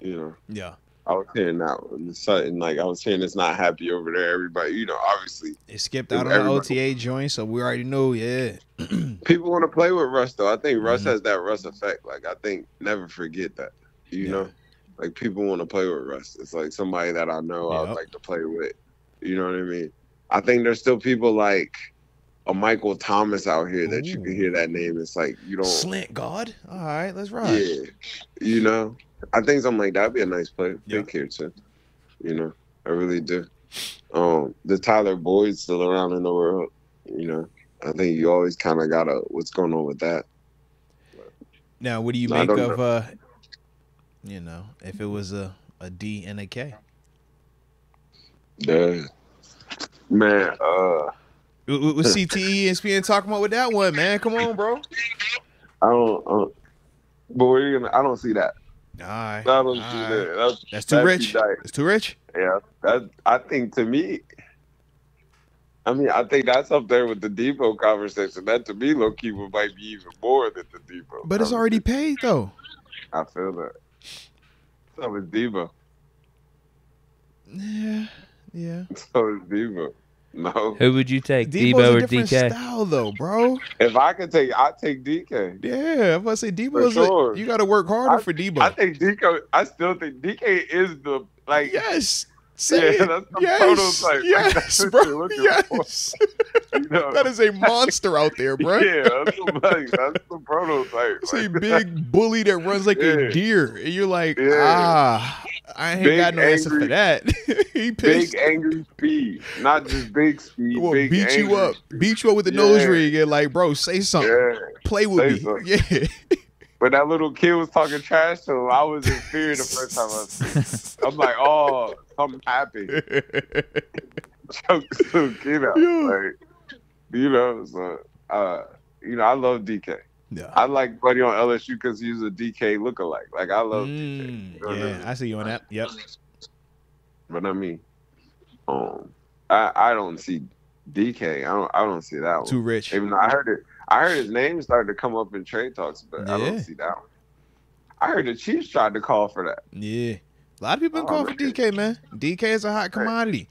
You know, Yeah. I was hearing that one. Sutton, like I was hearing it's not happy over there. Everybody, you know, obviously It skipped out on the OTA joint, so we already know. Yeah. people want to play with Russ though. I think Russ Mhm. has that Russ effect. Like I think never forget that. You Yeah. know, like people want to play with Russ. It's like somebody that I know Yep. I'd like to play with. You know what I mean? I think there's still people like a Michael Thomas out here that you can hear that name. It's like you don't. Slant God. All right, let's ride. Yeah, you know. I think something like that'd be a nice play. Yeah. Big here too. You know, I really do. Um, the Tyler Boyd still around in the world. You know, I think you always kind of gotta. What's going on with that? Now, what do you make of uh you know, if it was a a D and a K? Yeah. Man, uh, What, CTE and ESPN talking about with that one, man? Come on, bro. I don't. Uh, but you gonna? I don't see that. All right. I don't all see that. That's, That's too rich. It's too rich. Yeah, that I think to me. I mean, I think that's up there with the Deebo conversation. That to me, low key, would might be even more than the Deebo. But it's already paid though. I feel that. So is Deebo. Yeah. Yeah. So is Deebo. No. Who would you take, Deebo's Deebo a or different DK? style though, bro. If I could take, I'd take DK. Yeah, I'm gonna say Deebo's sure. a, you got to work harder for Deebo. I think DK. I still think DK is the like. yes. Say Yeah, it. that's the yes. prototype. Like, Yes, that's bro. Yes. You know. that is a monster out there, bro. Yeah, that's the, like, that's the prototype. It's a big bully that runs like a deer, and you're like, Yeah. ah, I ain't Big, got no answer for that. he pissed. big angry speed, not just big speed. Will big beat you up, speed. beat you up with the nose ring, and like, bro, say something, Yeah, play with Say me, something. yeah. but that little kid was talking trash to him. I was in fear the first time I him. I'm like, oh, I'm happy. Choke this little kid out, Yeah. like, you know. So, uh, you know, I love DK. Yeah. I like Buddy on LSU because he's a DK lookalike. Like I love Mm, DK. You know what I yeah, mean? I see you on that. Yep. But I mean, um, I I don't see DK. I don't I don't see that one. Too rich. Even though I heard it, I heard his name started to come up in trade talks, but I Yeah. don't see that one. I heard the Chiefs tried to call for that. Yeah. A lot of people been Oh, calling for. DK, man. DK is a hot commodity.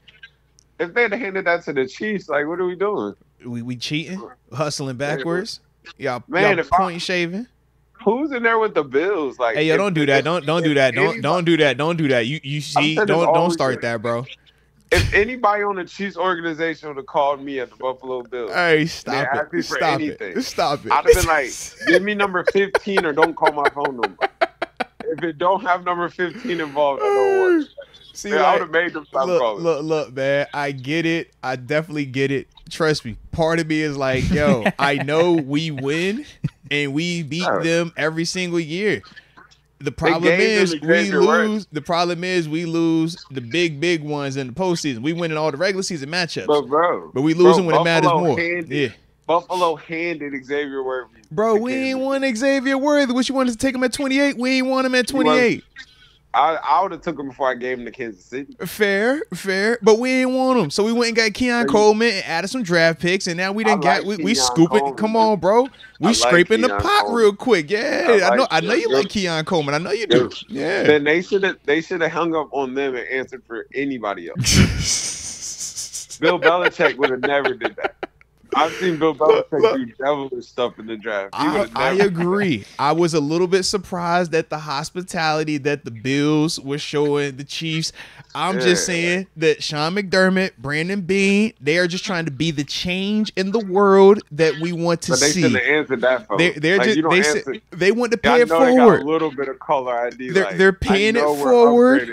If they'd handed that to the Chiefs, like, what are we doing? We we cheating, hustling backwards. Y'all, Man, y'all if I- point shaving. Who's in there with the Bills? Like, Hey, yo, if- don't do that. Don't don't do that. Don't don't do that. Don't do that. You you see, don't don't start that, bro. If anybody on the Chiefs organization would have called me at the Buffalo Bills, Hey, stop it. Stop anything. it. Stop it. I'd have been like, give me number 15 or don't call my phone number. If it don't have number 15 involved, I don't want it. See, Man, I like, would have made them stop look, calling. look, look, man. I get it. I definitely get it. Trust me. Part of me is like, yo, I know we win and we beat Sure. them every single year. The problem gave is we Xavier Worthy. lose. The problem is we lose the big, big ones in the postseason. We win in all the regular season matchups, But bro, but we losing bro, when it matters Buffalo more. handed- Yeah, Buffalo handed Xavier Worthy. bro, we Kansas. ain't won Xavier Worthy. What you wanted to take him at twenty eight? We ain't won him at twenty eight. I, I would have took him before I gave him to Kansas City. Fair, fair, but we didn't want him, so we went and got Keon. Coleman and added some draft picks, and now we done I got like we, we Keon scooping. Coleman, Come on, bro, we I like scraping the pot Coleman. real quick. Yeah, I I, know, I know you like Keon Coleman. I know you do. Yeah. Then they should have they should have hung up on them and answered for anybody else. Bill Belichick would have never did that. I've seen Bill Look, Belichick do devilish stuff in the draft. He I, I agree. I was a little bit surprised at the hospitality that the Bills were showing the Chiefs. I'm just saying that Sean McDermott, Brandon Beane, they are just trying to be the change in the world that we want to But they see. shouldn't have answered that phone. They're, they're like, just you don't they answer. said, they want to I pay it know they got a little bit of color ID. They're- like, they're paying it forward.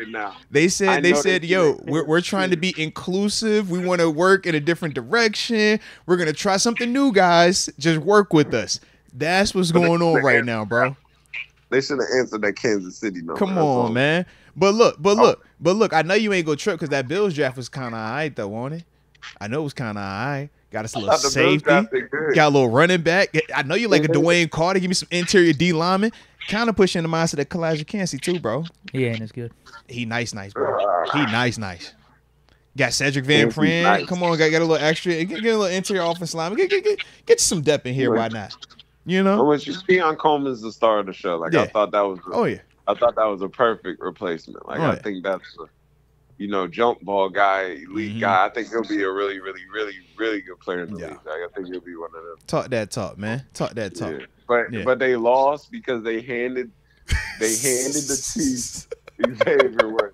They said they know they said, "Yo, we're we're trying to be inclusive. We want to work in a different direction. We're gonna try something new, guys. Just work with us." That's what's going on right now, bro. They should have answered that Kansas City number. Come that's all. on, man. But look, but Oh. look, but look. I know you ain't go trip because that Bills draft was kind of alright though, wasn't it? I know it was kind of alright. Got us a I little thought the Bills safety. Got a little running back. I know you like a Mhm. DeWayne Carter. Give me some interior D lineman. Kind of pushing the mindset of Calijah Kancey too, bro. Yeah, and it's good. He nice, nice, bro. He nice, nice. Got Sedrick Van Pran. nice. Come on, got, got a little extra. Get, get a little interior offense line. Get, get, get, get some depth in here. Why not? You know? want you. Keon Coleman's the star of the show. Like Yeah. I thought that was. A, Oh yeah. I thought that was a perfect replacement. Like I Right. think that's, a, you know, jump ball guy, elite Mhm. guy. I think he'll be a really, really, really, really good player in the Yeah. league. Like, I think he'll be one of them. Talk that talk, man. Talk that talk. Yeah. But Yeah. but they lost because they handed they handed the Chiefs Worthy.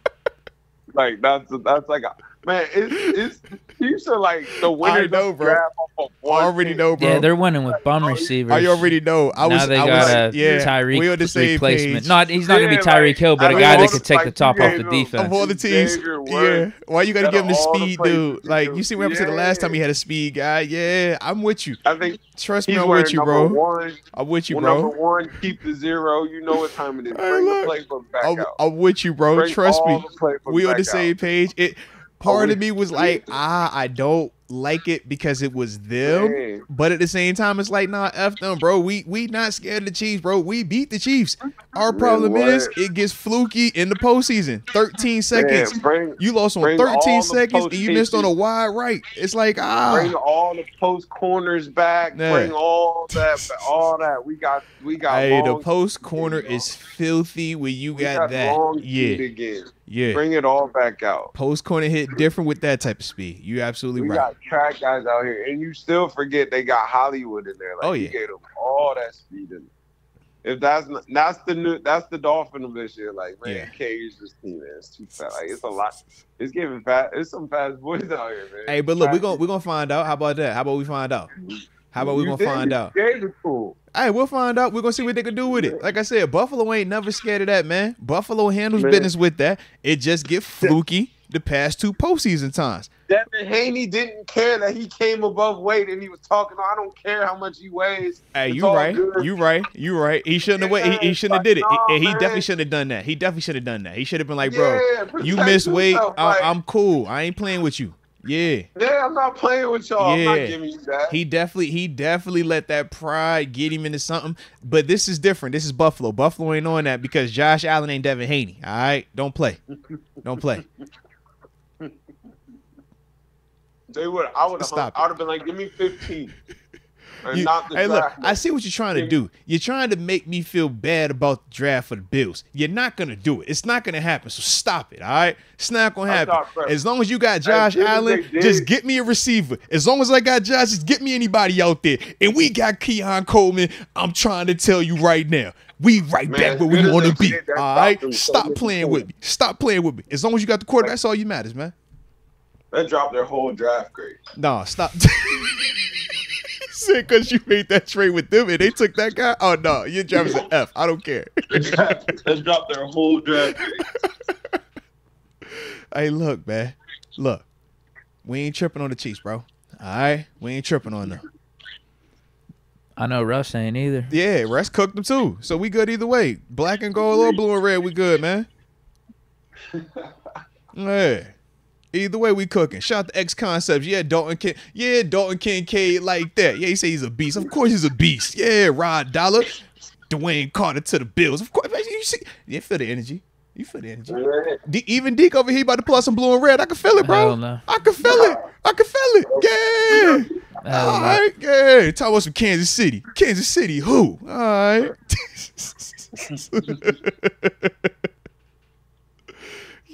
Like that's that's like a, man. It's it's Chiefs are like the winners know, bro. draft off of I already team. know, bro. Yeah, they're winning with bum receivers. I already know. I was. now they I got was, a yeah, Tyreek we on the same replacement. page. Not he's not gonna be Yeah, Tyreek like, Hill, but I a mean, guy that the- could take like, the top off the defense. of all the teams, yeah. Worthy. Why you gotta give him the all the speed, dude? he Like you see what happened to the last time he had a speed guy? Yeah, I'm with you. I think Trust me, I'm with you, bro. one. I'm with you, Well, bro. number one, keep the zero. You know what time it is. Bring look. the playbook back I'm, out. I'm with you, bro. Trust me. the playbook We on the same page. It part of me was like, ah, I don't like it because it was them. Man. But at the same time, it's like, nah, f them, bro. We we not scared of the Chiefs, bro. We beat the Chiefs. Our Man, problem what? is it gets fluky in the postseason. Thirteen seconds. Man, bring You lost on 13 seconds and you missed on a wide right. It's like ah, bring all the post corners back. Bring all that, all that. We got, we got. hey, the post corner is filthy when you We got, that. Yeah, again. Yeah. Bring it all back out. Post corner hit different with that type of speed. You absolutely We right. got track guys out here, and you still forget they got Hollywood in there. Like, Oh, you yeah. gave them all that speed in. If that's not, that's the new that's the Dolphin of this year. Like man, Yeah. can't this team. It's too fast. Like it's a lot. It's giving fast. It's some fast boys out here, man. Hey, but look, we're gonna we're gonna find out. How about that? How about we find out? How about we gonna find out? You Gave it to 'em. Hey, we'll find out. We're gonna see what they can do with it. Like I said, Buffalo ain't never scared of that, man. Buffalo handles Man. business with that. It just get fluky the past two postseason times. Devin Haney didn't care that he came above weight and he was talking. I don't care how much he weighs. Hey, It's you right. good. You right. You right. He shouldn't have wait. He, he shouldn't have did it. He, he definitely shouldn't have done that. He definitely should have done that. He should have been like, bro, Yeah, you miss weight. like, I'm cool. I ain't playing with you. Yeah. yeah, I'm not playing with y'all. I'm Yeah. not giving you that. He definitely he definitely let that pride get him into something. But this is different. This is Buffalo. Buffalo ain't on that because Josh Allen ain't Devin Haney. All right, don't play. Don't play. They would. I would have. I would have been like, give me 15. And You- not the hey, look. I see what you're trying to do. You're trying to make me feel bad about the draft for the Bills. You're not gonna do it. It's not gonna happen. So stop it. All right, it's not gonna happen. not. As long as you got Josh Allen, just get me a receiver. As long as I got Josh, just get me anybody out there. And we got Keon Coleman. I'm trying to tell you right now. We right Man, back where we want to be. All right, them so stop many playing with me. Stop playing with me. As long as you got the quarterback, that's all you matters, man. They dropped their whole draft grade. No, stop. Said because you made that trade with them and they took that guy. Oh no, your job is an F. I don't care. That dropped their whole draft. Hey, look, man. Look, we ain't tripping on the Chiefs, bro. All right, we ain't tripping on them. I know Russ ain't either. Yeah, Russ cooked them too, so we good either way. Black and gold or blue and red, we good, man. Yeah. Either way, we cooking. Shout out to X Concepts. Yeah, Dalton Kin. Yeah, Dalton Kincaid like that. Yeah, he say he's a beast. Of course he's a beast. Yeah, Rod Dollar. DeWayne Carter to the Bills. Of course. You see, you feel the energy. You feel the energy. D- even Deke over here about to pull out some blue and red. I can feel it, bro. Hell no. I can feel it. I can feel it. Yeah. Hell All no. Yeah. Talk about some Kansas City. Kansas City. Who? All right.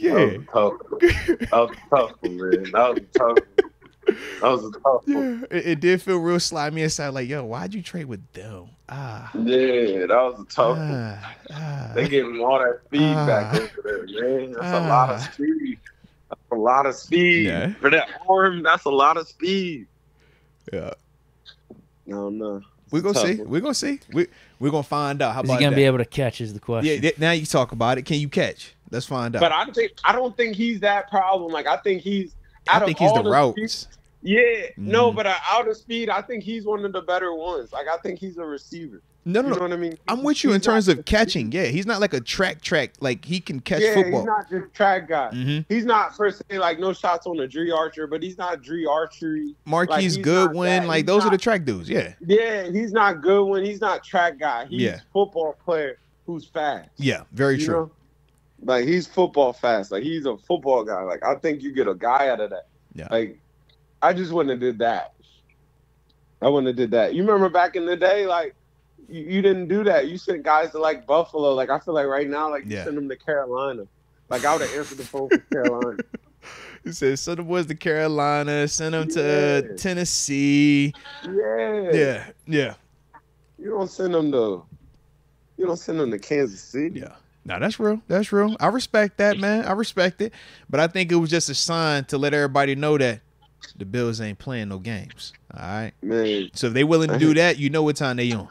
yeah. That was tough. That was tough, man. That was tough. That was a tough. Yeah. It, it did feel real slimy inside. Like, yo, why'd you trade with them? Ah. Yeah, that was a tough. one. Ah. ah. They gave him all that feedback Ah. over there, man. That's a lot of speed. That's a lot of speed Yeah. for that arm. That's a lot of speed. Yeah. I don't know. We're gonna Tough see. We're gonna see. We we're gonna find out. How Is he about gonna that? be able to catch? Is the question. yeah, now you talk about it. Can you catch? Let's find out. But I don't think I don't think he's that problem. Like I think he's. I think he's the speed- routes. Yeah, no, Mhm. but uh, out of speed, I think he's one of the better ones. Like I think he's a receiver. No, no, You no. know what I mean? I'm with you He's in terms of catching. Yeah, he's not like a track track. Like he can catch yeah, football. he's not just track guy. hmm He's not per se like no shots on the Dri Archer, but he's not Dri Archery. Marquise he's not Goodwin, like He's those are the track dudes. Yeah, Yeah, he's not good when he's not track guy. He's Yeah. football player who's fast. yeah, very you true. know? Like he's football fast. Like he's a football guy. Like I think you get a guy out of that. Yeah. Like I just wouldn't have did that. I wouldn't have did that. You remember back in the day, like you, you didn't do that. You sent guys to like Buffalo. Like I feel like right now, like you Yeah. send them to Carolina. Like I would have answered the phone for Carolina. He says send the boys to Carolina, send them to uh, Tennessee. Yeah. Yeah, yeah, You don't send them to. You don't send them to Kansas City. yeah. No, that's real. That's real. I respect that, man. I respect it. But I think it was just a sign to let everybody know that the Bills ain't playing no games. All right. Man, So if they willing to do that, you know what time they on.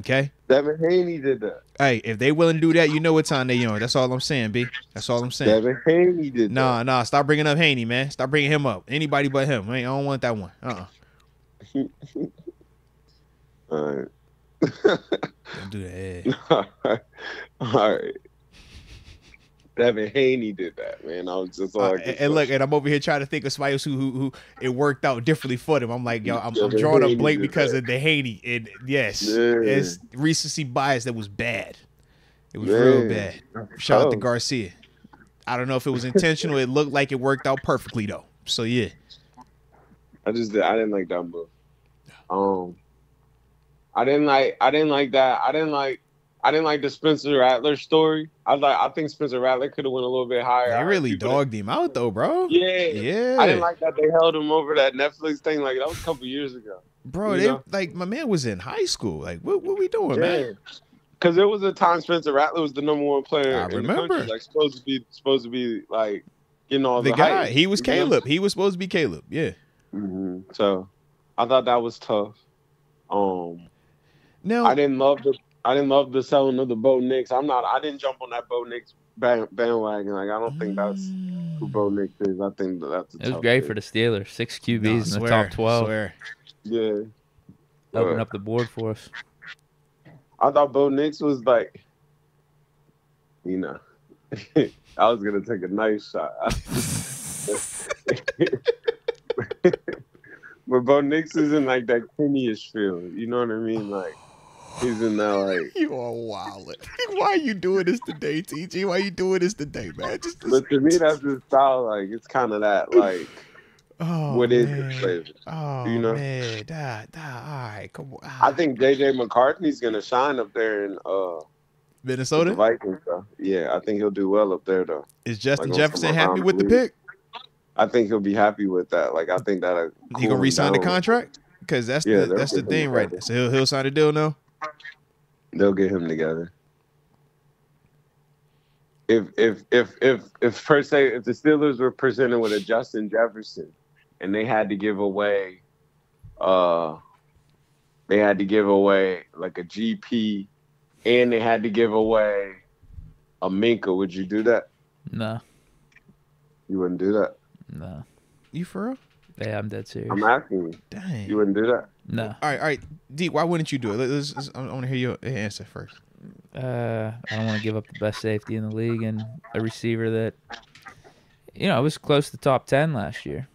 Okay. Devin Haney did that. Hey, if they willing to do that, you know what time they on. That's all I'm saying, B. That's all I'm saying. Devin Haney did Nah, nah. Stop bringing up Haney, man. Stop bringing him up. Anybody but him. I, I don't want that one. Uh. uh that. All right. Don't do that. All right. All right. Devin Haney did that, man. I was just Uh, like, and, and look, and I'm over here trying to think of somebody else who, who who it worked out differently for them. I'm like, yo, I'm, I'm drawing a Haney blank did because that. of the Haney. And yes, it's recency bias that was bad. It was real bad. Shout out to Oh. Garcia. I don't know if it was intentional. it looked like it worked out perfectly though. So yeah. I just did, I didn't like that move. Um, I didn't like I didn't like that. I didn't like I didn't like the Spencer Rattler story. I like I think Spencer Rattler could have went a little bit higher. They really People- dogged him out though, bro. Yeah. Yeah. I didn't like that they held him over that Netflix thing. Like that was a couple years ago. Bro, you they know? like my man was in high school. Like, what what we doing, man? Because there was a time Spencer Rattler was the number one player I in remember. like supposed to be supposed to be like getting all The the, guy, hype, he was you know? Caleb. He was supposed to be Caleb. Yeah. Mhm. So I thought that was tough. Um, no, I didn't love the I didn't love the selling of the Bo Nix. I'm not. I didn't jump on that Bo Nix bandwagon. Like I don't think that's who Bo Nix is. I think that's. A It was great pick. for the Steelers. Six QBs Nah, in the top twelve. Swear. Yeah, Open up the board for us. I thought Bo Nix was like, you know, I was gonna take a nice shot. but Bo Nix isn't like that Kenny-ish field. You know what I mean? Like he's in that like. You are wild. Why are you doing this today, TG? Why are you doing this today, man? Just, just But to me, that's his style. Like it's kind of that like Oh, What is man. favorite? Oh you know? man, da, da, all right, come on. I think JJ McCarthy's gonna shine up there in uh the Minnesota Vikings. Though. Yeah, I think he'll do well up there though. is Justin like Jefferson happy with the pick? I think he'll be happy with that. Like I think that He gonna re-sign the contract because that's Yeah, the that's the thing right there. So he'll he'll sign a deal now. They'll get him together. If if if if if per se if the Steelers were presented with a Justin Jefferson and they had to give away uh they had to give away like a GP and they had to give away a Minkah, would you do that? No, You wouldn't do that. no. You for real? Yeah, I'm dead serious. I'm asking you. Dang. You wouldn't do that. No. All right, all right. D, why wouldn't you do it? Let's, let's- I want to hear your answer first. Uh, I don't want to give up the best safety in the league and a receiver that, you know, was close to top ten last year.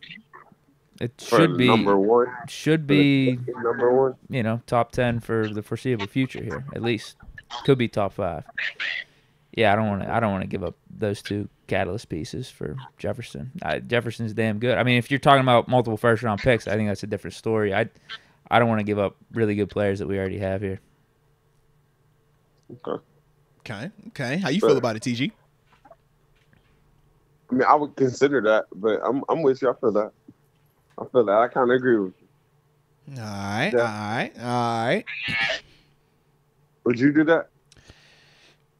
It For should be number one. should be Number one. you know top ten for the foreseeable future here at least. Could be top five. Yeah, I don't want to. I don't want to give up those two catalyst pieces for Jefferson. I, Jefferson's damn good. I mean, if you're talking about multiple first round picks, I think that's a different story. I I don't want to give up really good players that we already have here. Okay. Okay, okay. How you But- feel about it, TG? I mean, I would consider that, but I'm I'm with you. I feel that. I feel that. I kind of agree with you. All right, Yeah. all right, all right. Would you do that?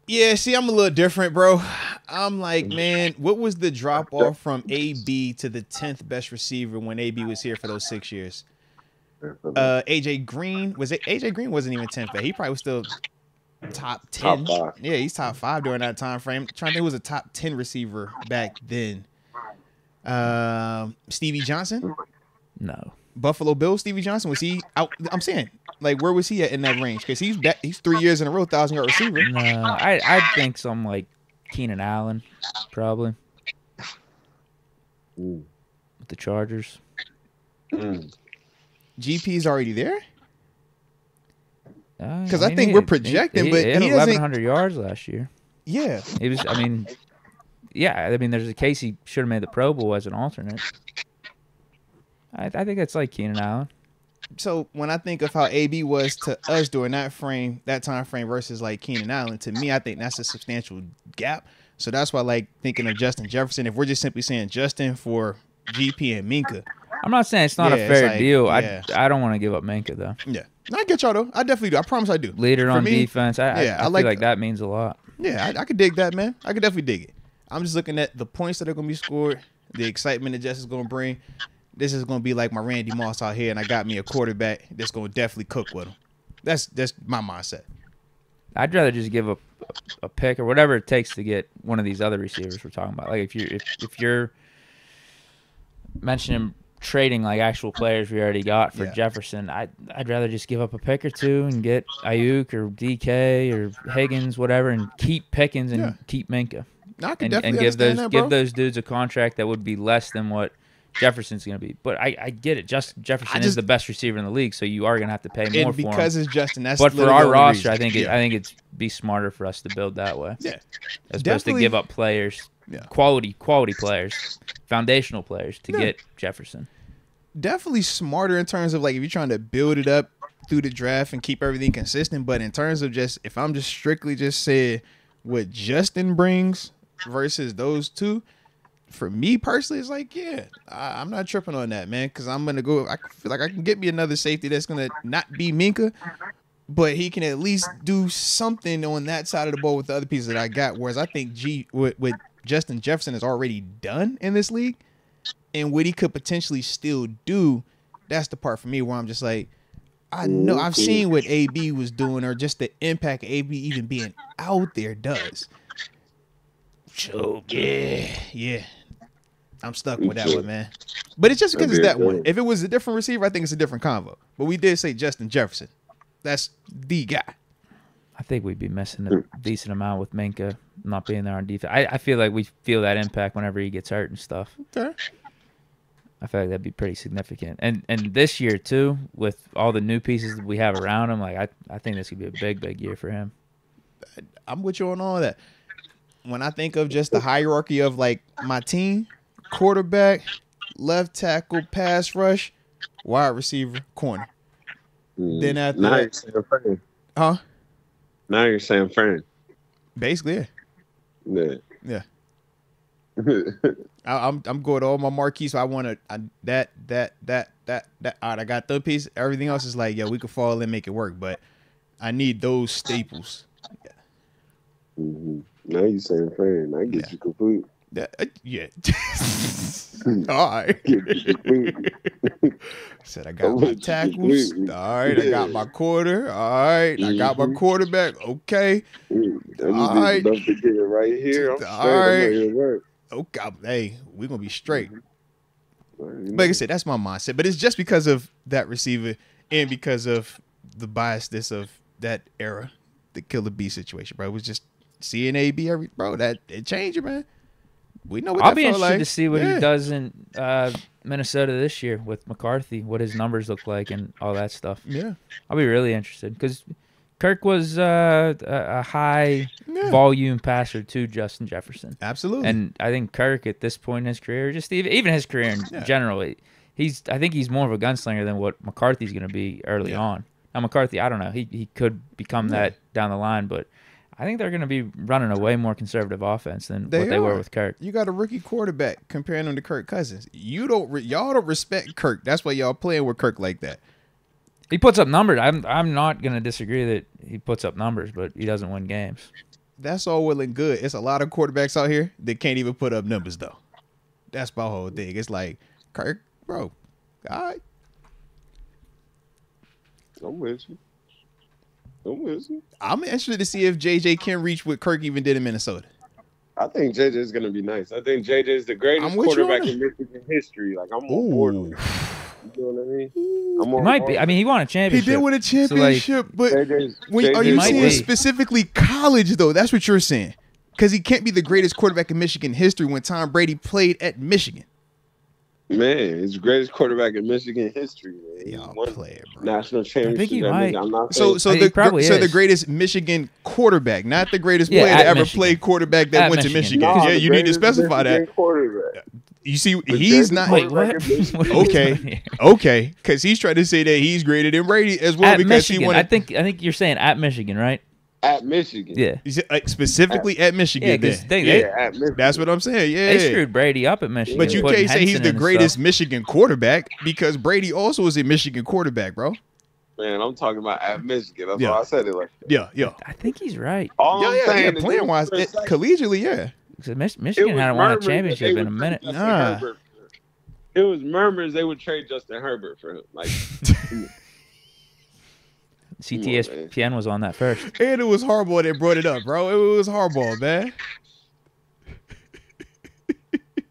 Yeah, see, I'm a little different, bro. I'm like, mm-hmm. man, what was the drop off from AB to the tenth best receiver when AB was here for those six years? Uh, AJ Green was it? AJ Green wasn't even tenth, but he probably was still top ten. Top. Yeah, he's top five during that time frame. trying to think, was a top ten receiver back then. Um, Stevie Johnson, No. Buffalo Bills. Stevie Johnson was he out? I'm saying, like, where was he at in that range? Because he's back, he's three years in a row, thousand yard receiver. No, I I think some like Keenan Allen, probably Mm. with the Chargers. Mm. GP's already there. Uh, 'Cause I think we're projecting, he, but he had he 1,100 yards last year. Yeah, it was. I mean, yeah. I mean, there's a case he should have made the Pro Bowl as an alternate. I, I think it's like Keenan Allen. so when I think of how AB was to us during that frame, that time frame versus like Keenan Allen, to me, I think that's a substantial gap. So that's why, I like thinking of Justin Jefferson. If we're just simply saying Justin for GP and Minkah, I'm not saying it's not Yeah, a fair like- deal. yeah. I I don't want to give up Minkah though. yeah, I get y'all though. I definitely do. I promise I do. Leader For on me, defense. I, I, yeah, I, I feel like like that means a lot. Yeah, I, I could dig that, man. I could definitely dig it. I'm just looking at the points that are gonna be scored, the excitement that Justin's gonna bring. This is gonna be like my Randy Moss out here, and I got me a quarterback that's gonna definitely cook with him. That's that's my mindset. I'd rather just give a a pick or whatever it takes to get one of these other receivers we're talking about. Like if you if if you're mentioning trading like actual uh-huh. players we already got for Yeah. Jefferson, I I'd rather just give up a pick or two and get Aiyuk or DK or Higgins, whatever, and keep Pickens and Yeah. keep Minkah. No, And, definitely and give those that, give those dudes a contract that would be less than what Jefferson's going to be. But I, I get it. Just Jefferson is the best receiver in the league, so you are going to have to pay more for him. because it's Justin, that's But for our roster, reason. I think it, yeah. I think it's be smarter for us to build that way, yeah, as opposed to give up players, Yeah. quality quality players, foundational players to Yeah. get Jefferson. definitely smarter in terms of like if you're trying to build it up through the draft and keep everything consistent. But in terms of just if I'm just strictly just saying what Justin brings versus those two, for me personally, it's like yeah, I, I'm not tripping on that man because I'm gonna go. I feel like I can get me another safety that's gonna not be Minkah. But he can at least do something on that side of the ball with the other pieces that I got. Whereas I think G with, with Justin Jefferson is already done in this league and what he could potentially still do, that's the part for me where I'm just like, I know I've seen what AB was doing, or just the impact AB even being out there does. So yeah, yeah, I'm stuck with that one, man. But it's just because it's that one. If it was a different receiver, I think it's a different convo. But we did say Justin Jefferson. That's the guy. I think we'd be missing a decent amount with Minkah not being there on defense. I, I feel like we feel that impact whenever he gets hurt and stuff. Okay. I feel like that'd be pretty significant. And and this year too, with all the new pieces that we have around him, like I, I think this could be a big, big year for him. I'm with you on all that. When I think of just the hierarchy of like my team, quarterback, left tackle, pass rush, wide receiver, corner. Mm. Then after now that- you're saying Fran. Huh? Now you're saying Fran. Basically, yeah. Yeah. Yeah. I, I'm I'm going to all my marquee, so I want to I, that that that that that. All right, I got the piece. Everything else is like, yeah, we could fall in, make it work, but I need those staples. hmm Now you're saying Fran. I get Yeah. you complete. That, uh, yeah. all right. Get you complete. Said I got my with tackles. All right, I got my quarter. All right, I got my Mhm. quarterback. Okay, All right. I just All right. get it right here. I'm straight. All I'm right. ready to work. okay. Hey, we gonna be straight. Like I said, that's my mindset. But it's just because of that receiver and because of the biasness of that era, the Killer B situation, bro. It was just seeing AB every bro. That it changed it, man. We know what I'll be interested like. to see what Yeah. he does in uh, Minnesota this year with McCarthy, what his numbers look like, and all that stuff. Yeah, I'll be really interested because Kirk was uh, a, high yeah, volume passer to Justin Jefferson, absolutely. and I think Kirk at this point in his career, just even even his career in Yeah. general, he's I think he's more of a gunslinger than what McCarthy's going to be early on. Now McCarthy, I don't know, he he could become that down the line, but. I think they're going to be running a way more conservative offense than They what they were with Kirk. you got a rookie quarterback comparing him to Kirk Cousins. You don't, re- y'all don't respect Kirk. That's why y'all playing with Kirk like that. He puts up numbers. I'm I'm not gonna disagree that he puts up numbers, but he doesn't win games. That's all well and good. It's a lot of quarterbacks out here that can't even put up numbers though. That's my whole thing. It's like Kirk, bro. All right. I'm with you. I'm. I'm interested to see if JJ can reach what Kirk even did in Minnesota. I think JJ is gonna be nice. I think JJ is the greatest I'm with you on quarterback in Michigan history. Like I'm on board. with Ooh. it. You know what I mean? I'm He might be. I mean, he won a championship. He did win a So, like, championship, but. JJ's, when, are you saying specifically college though? That's what you're saying. Because he can't be the greatest quarterback in Michigan history when Tom Brady played at Michigan. Man, he's the greatest quarterback in Michigan history. Man. He Y'all won play it, bro. national championship. he might. I'm not So, so the probably so the greatest Michigan quarterback, not the greatest Yeah, player at to ever Michigan. play quarterback that At went Michigan. to Michigan. Nah, 'Cause, yeah, you need to greatest specify that. Quarterback. You see, The he's not Wait, what? quarterback in Michigan. What are you Okay. okay because he's trying to say that he's greater than Brady as well At because Michigan, he I think I think you're saying at Michigan, right? At Michigan. Yeah. He's, uh, specifically at Michigan. Yeah, because then. they, yeah, at Michigan. That's what I'm saying. Yeah, they screwed Brady up at Michigan. but you can't say he's the greatest stuff. Michigan quarterback because Brady also is a Michigan quarterback, bro. Man, I'm talking about at Michigan. That's Yeah. why I said it like that. Yeah, yeah, I think he's right. All yeah, I'm yeah. saying yeah is playing wise, it, second, collegially, yeah. 'Cause Mich- Michigan hadn't won a championship in a minute. Nah. Justin Herbert for- It was murmurs they would trade Justin Herbert for him. Like, CTSPN was on that first. And it was Harbaugh that brought it up, bro. It was Harbaugh, man.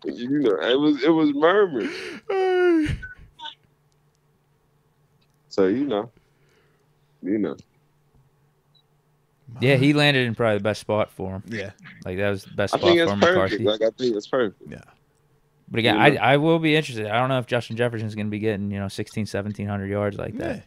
you know, it was it was murmurs. So you know, you know, Yeah, he landed in probably the best spot for him. yeah, Like that was the best I spot think for it's him, perfect. McCarthy. Like I think it's perfect. Yeah. But again, You I. I will be interested. I don't know if Justin Jefferson's going to be getting, you know, 16, 1700 yards like that. yeah.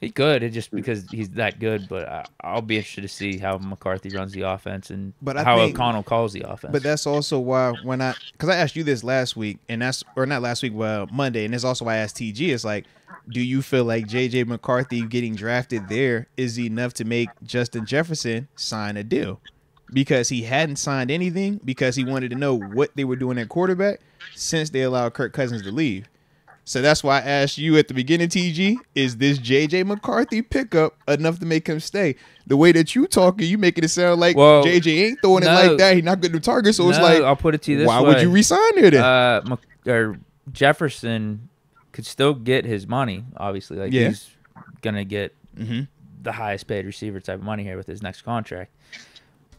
He could, it just hmm. because he's that good. But I, I'll be interested to see how McCarthy runs the offense and But I how think- O'Connell calls the offense. But that's also why when I because I asked you this last week, and that's or not last week, well Monday, and that's also why I asked TG. It's like, do you feel like JJ McCarthy getting drafted there is enough to make Justin Jefferson sign a deal? Because he hadn't signed anything because he wanted to know what they were doing at quarterback since they allowed Kirk Cousins to leave. So that's why I asked you at the beginning, TG, is this JJ McCarthy pickup enough to make him stay? The way that you talking, you making it sound like Well, JJ ain't throwing it like that. He's not getting the target. So it's like, I'll put it to you this why way. would you resign there then? uh, Mc- or Jefferson could still get his money. Obviously, like Yeah. he's gonna get mm-hmm. the highest paid receiver type of money here with his next contract.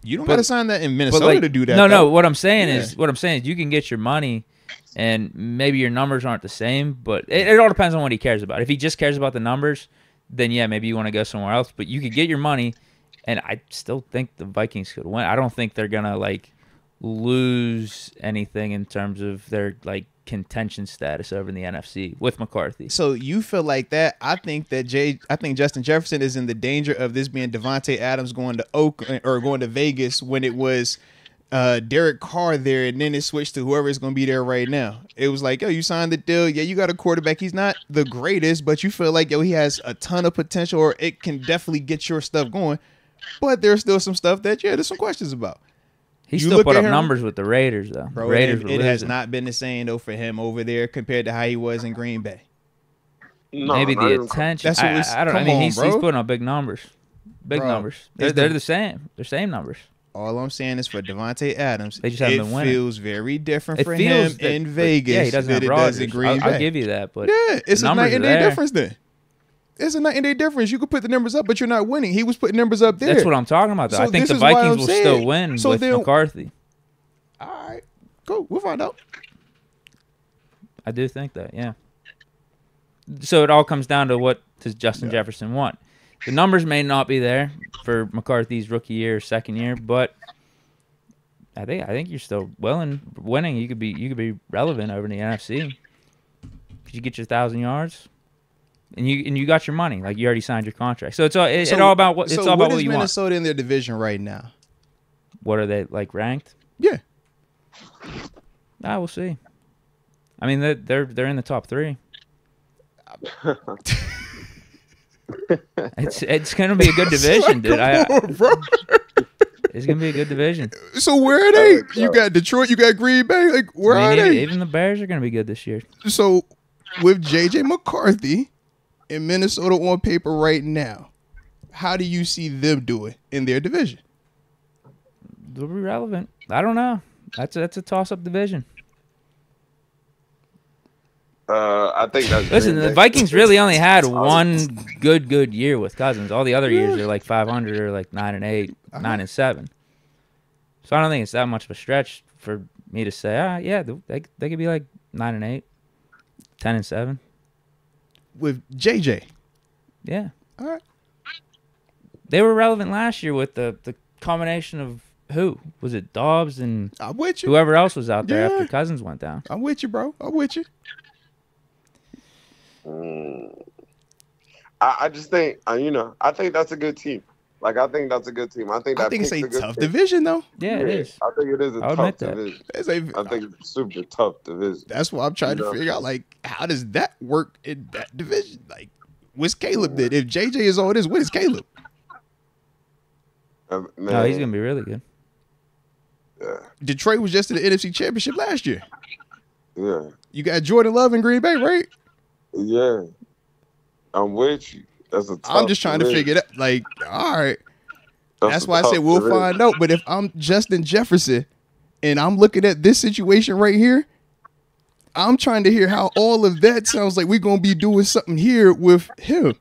You don't But- got to sign that in Minnesota like, to do that. No, no. What I'm saying Yeah. is, what I'm saying is, you can get your money, and maybe your numbers aren't the same, but it, it all depends on what he cares about. If he just cares about the numbers, then yeah, maybe you want to go somewhere else. But you could get your money, and I still think the Vikings could win. I don't think they're gonna like lose anything in terms of their like contention status over in the NFC with McCarthy. So you feel like that? I think that Jay, I think Justin Jefferson is in the danger of this being Davante Adams going to Oakland or going to Vegas when it was uh Derek Carr there, and then it switched to whoever is going to be there right now. It was like, yo, you signed the deal. Yeah, you got a quarterback. He's not the greatest, but you feel like yo, he has a ton of potential, or it can definitely get your stuff going. But there's still some stuff that yeah, there's some questions about. He You still look put up him- numbers with the Raiders though. Bro, Raiders it, it has not been the same though for him over there compared to how he was in Green Bay. No, Maybe the attention. That's what I, it's- I don't. I mean, on, he's, he's putting up big numbers, big Bro, numbers. They're, they're the- the same. They're same numbers. All I'm saying is for Davante Adams, They just haven't it been winning. feels very different It for feels him that- in but, Vegas Yeah, he doesn't than have it does in Green I'll, Bay. I'll give you that, but yeah, it's a night and day difference then. It's a night and day difference. You could put the numbers up, but you're not winning. He was putting numbers up there. that's what I'm talking about. Though. So I think this the is why Vikings I'm will saying- still win so with then- McCarthy. All right, cool. We'll find out. I do think that, yeah. So it all comes down to what does Justin. Jefferson want? The numbers may not be there for McCarthy's rookie year, second year, but I think I think you're still willing winning. You could be you could be relevant over in the NFC. Could you get your thousand yards? And you and you got your money, like you already signed your contract. So it's all it, it So- all about what it's so all about what what is you want. Minnesota in their division right now? What are they like ranked? Yeah, Ah, we'll see. I mean, they're they're, they're in the top three. It's it's gonna be a good division, dude. I, Come on, bro. it's gonna be a good division. So where are they? You got Detroit. You got Green Bay. Like where I are mean, even, they? even the Bears are gonna be good this year. So with JJ McCarthy in Minnesota on paper right now, how do you see them doing in their division? They'll be relevant. I don't know. That's a, that's a toss up division. Uh, I think that's Listen, the Vikings really only had one good good year with Cousins. All the other years are like 500 or like nine and 8 Uh-huh. nine and seven. So I don't think it's that much of a stretch for me to say, ah, yeah, they they could be like nine and eight, 10 and seven. With JJ. Yeah. All right. They were relevant last year with the, the combination of who? Was it Dobbs and I'm with you. whoever else was out there Yeah. after Cousins went down? I'm with you, bro. I'm with you. Mm. I, I just think, uh, you know, I think that's a good team. Like, I think that's a good team. I think that I think it's pick's a good tough team. division though. Yeah, it is. I think it is a I'll tough division. It's a, I think it's a super tough division. that's why I'm trying to Yeah. figure out like how does that work in that division? Like what's Caleb did? If JJ is all this, what is Caleb? Uh, No, he's gonna be really good. Yeah, Detroit was just in the NFC Championship last year. yeah, You got Jordan Love in Green Bay, right? Yeah. I'm with you. That's a I'm just trying to figure it out. Like, all right. That's, a why I said we'll find out. But if I'm Justin Jefferson and I'm looking at this situation right here, I'm trying to hear how all of that sounds like we're gonna be doing something here with him.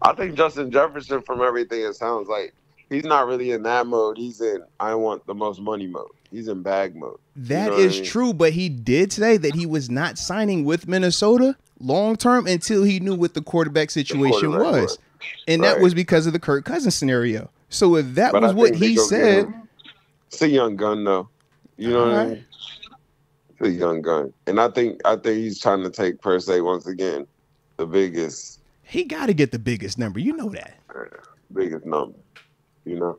I think Justin Jefferson, from everything it sounds like, he's not really in that mode. He's in I want the most money mode. He's in bag mode. That is know what I mean? true, but he did say that he was not signing with Minnesota long term until he knew what the quarterback situation quarterback was. was. And that was because of the Kirk Cousins scenario. So if that But was what he said. It's a young gun though. You know what I mean? It's a young gun. And I think I think he's trying to take per se once again the biggest he got to get the biggest number. You know that. biggest number. You know?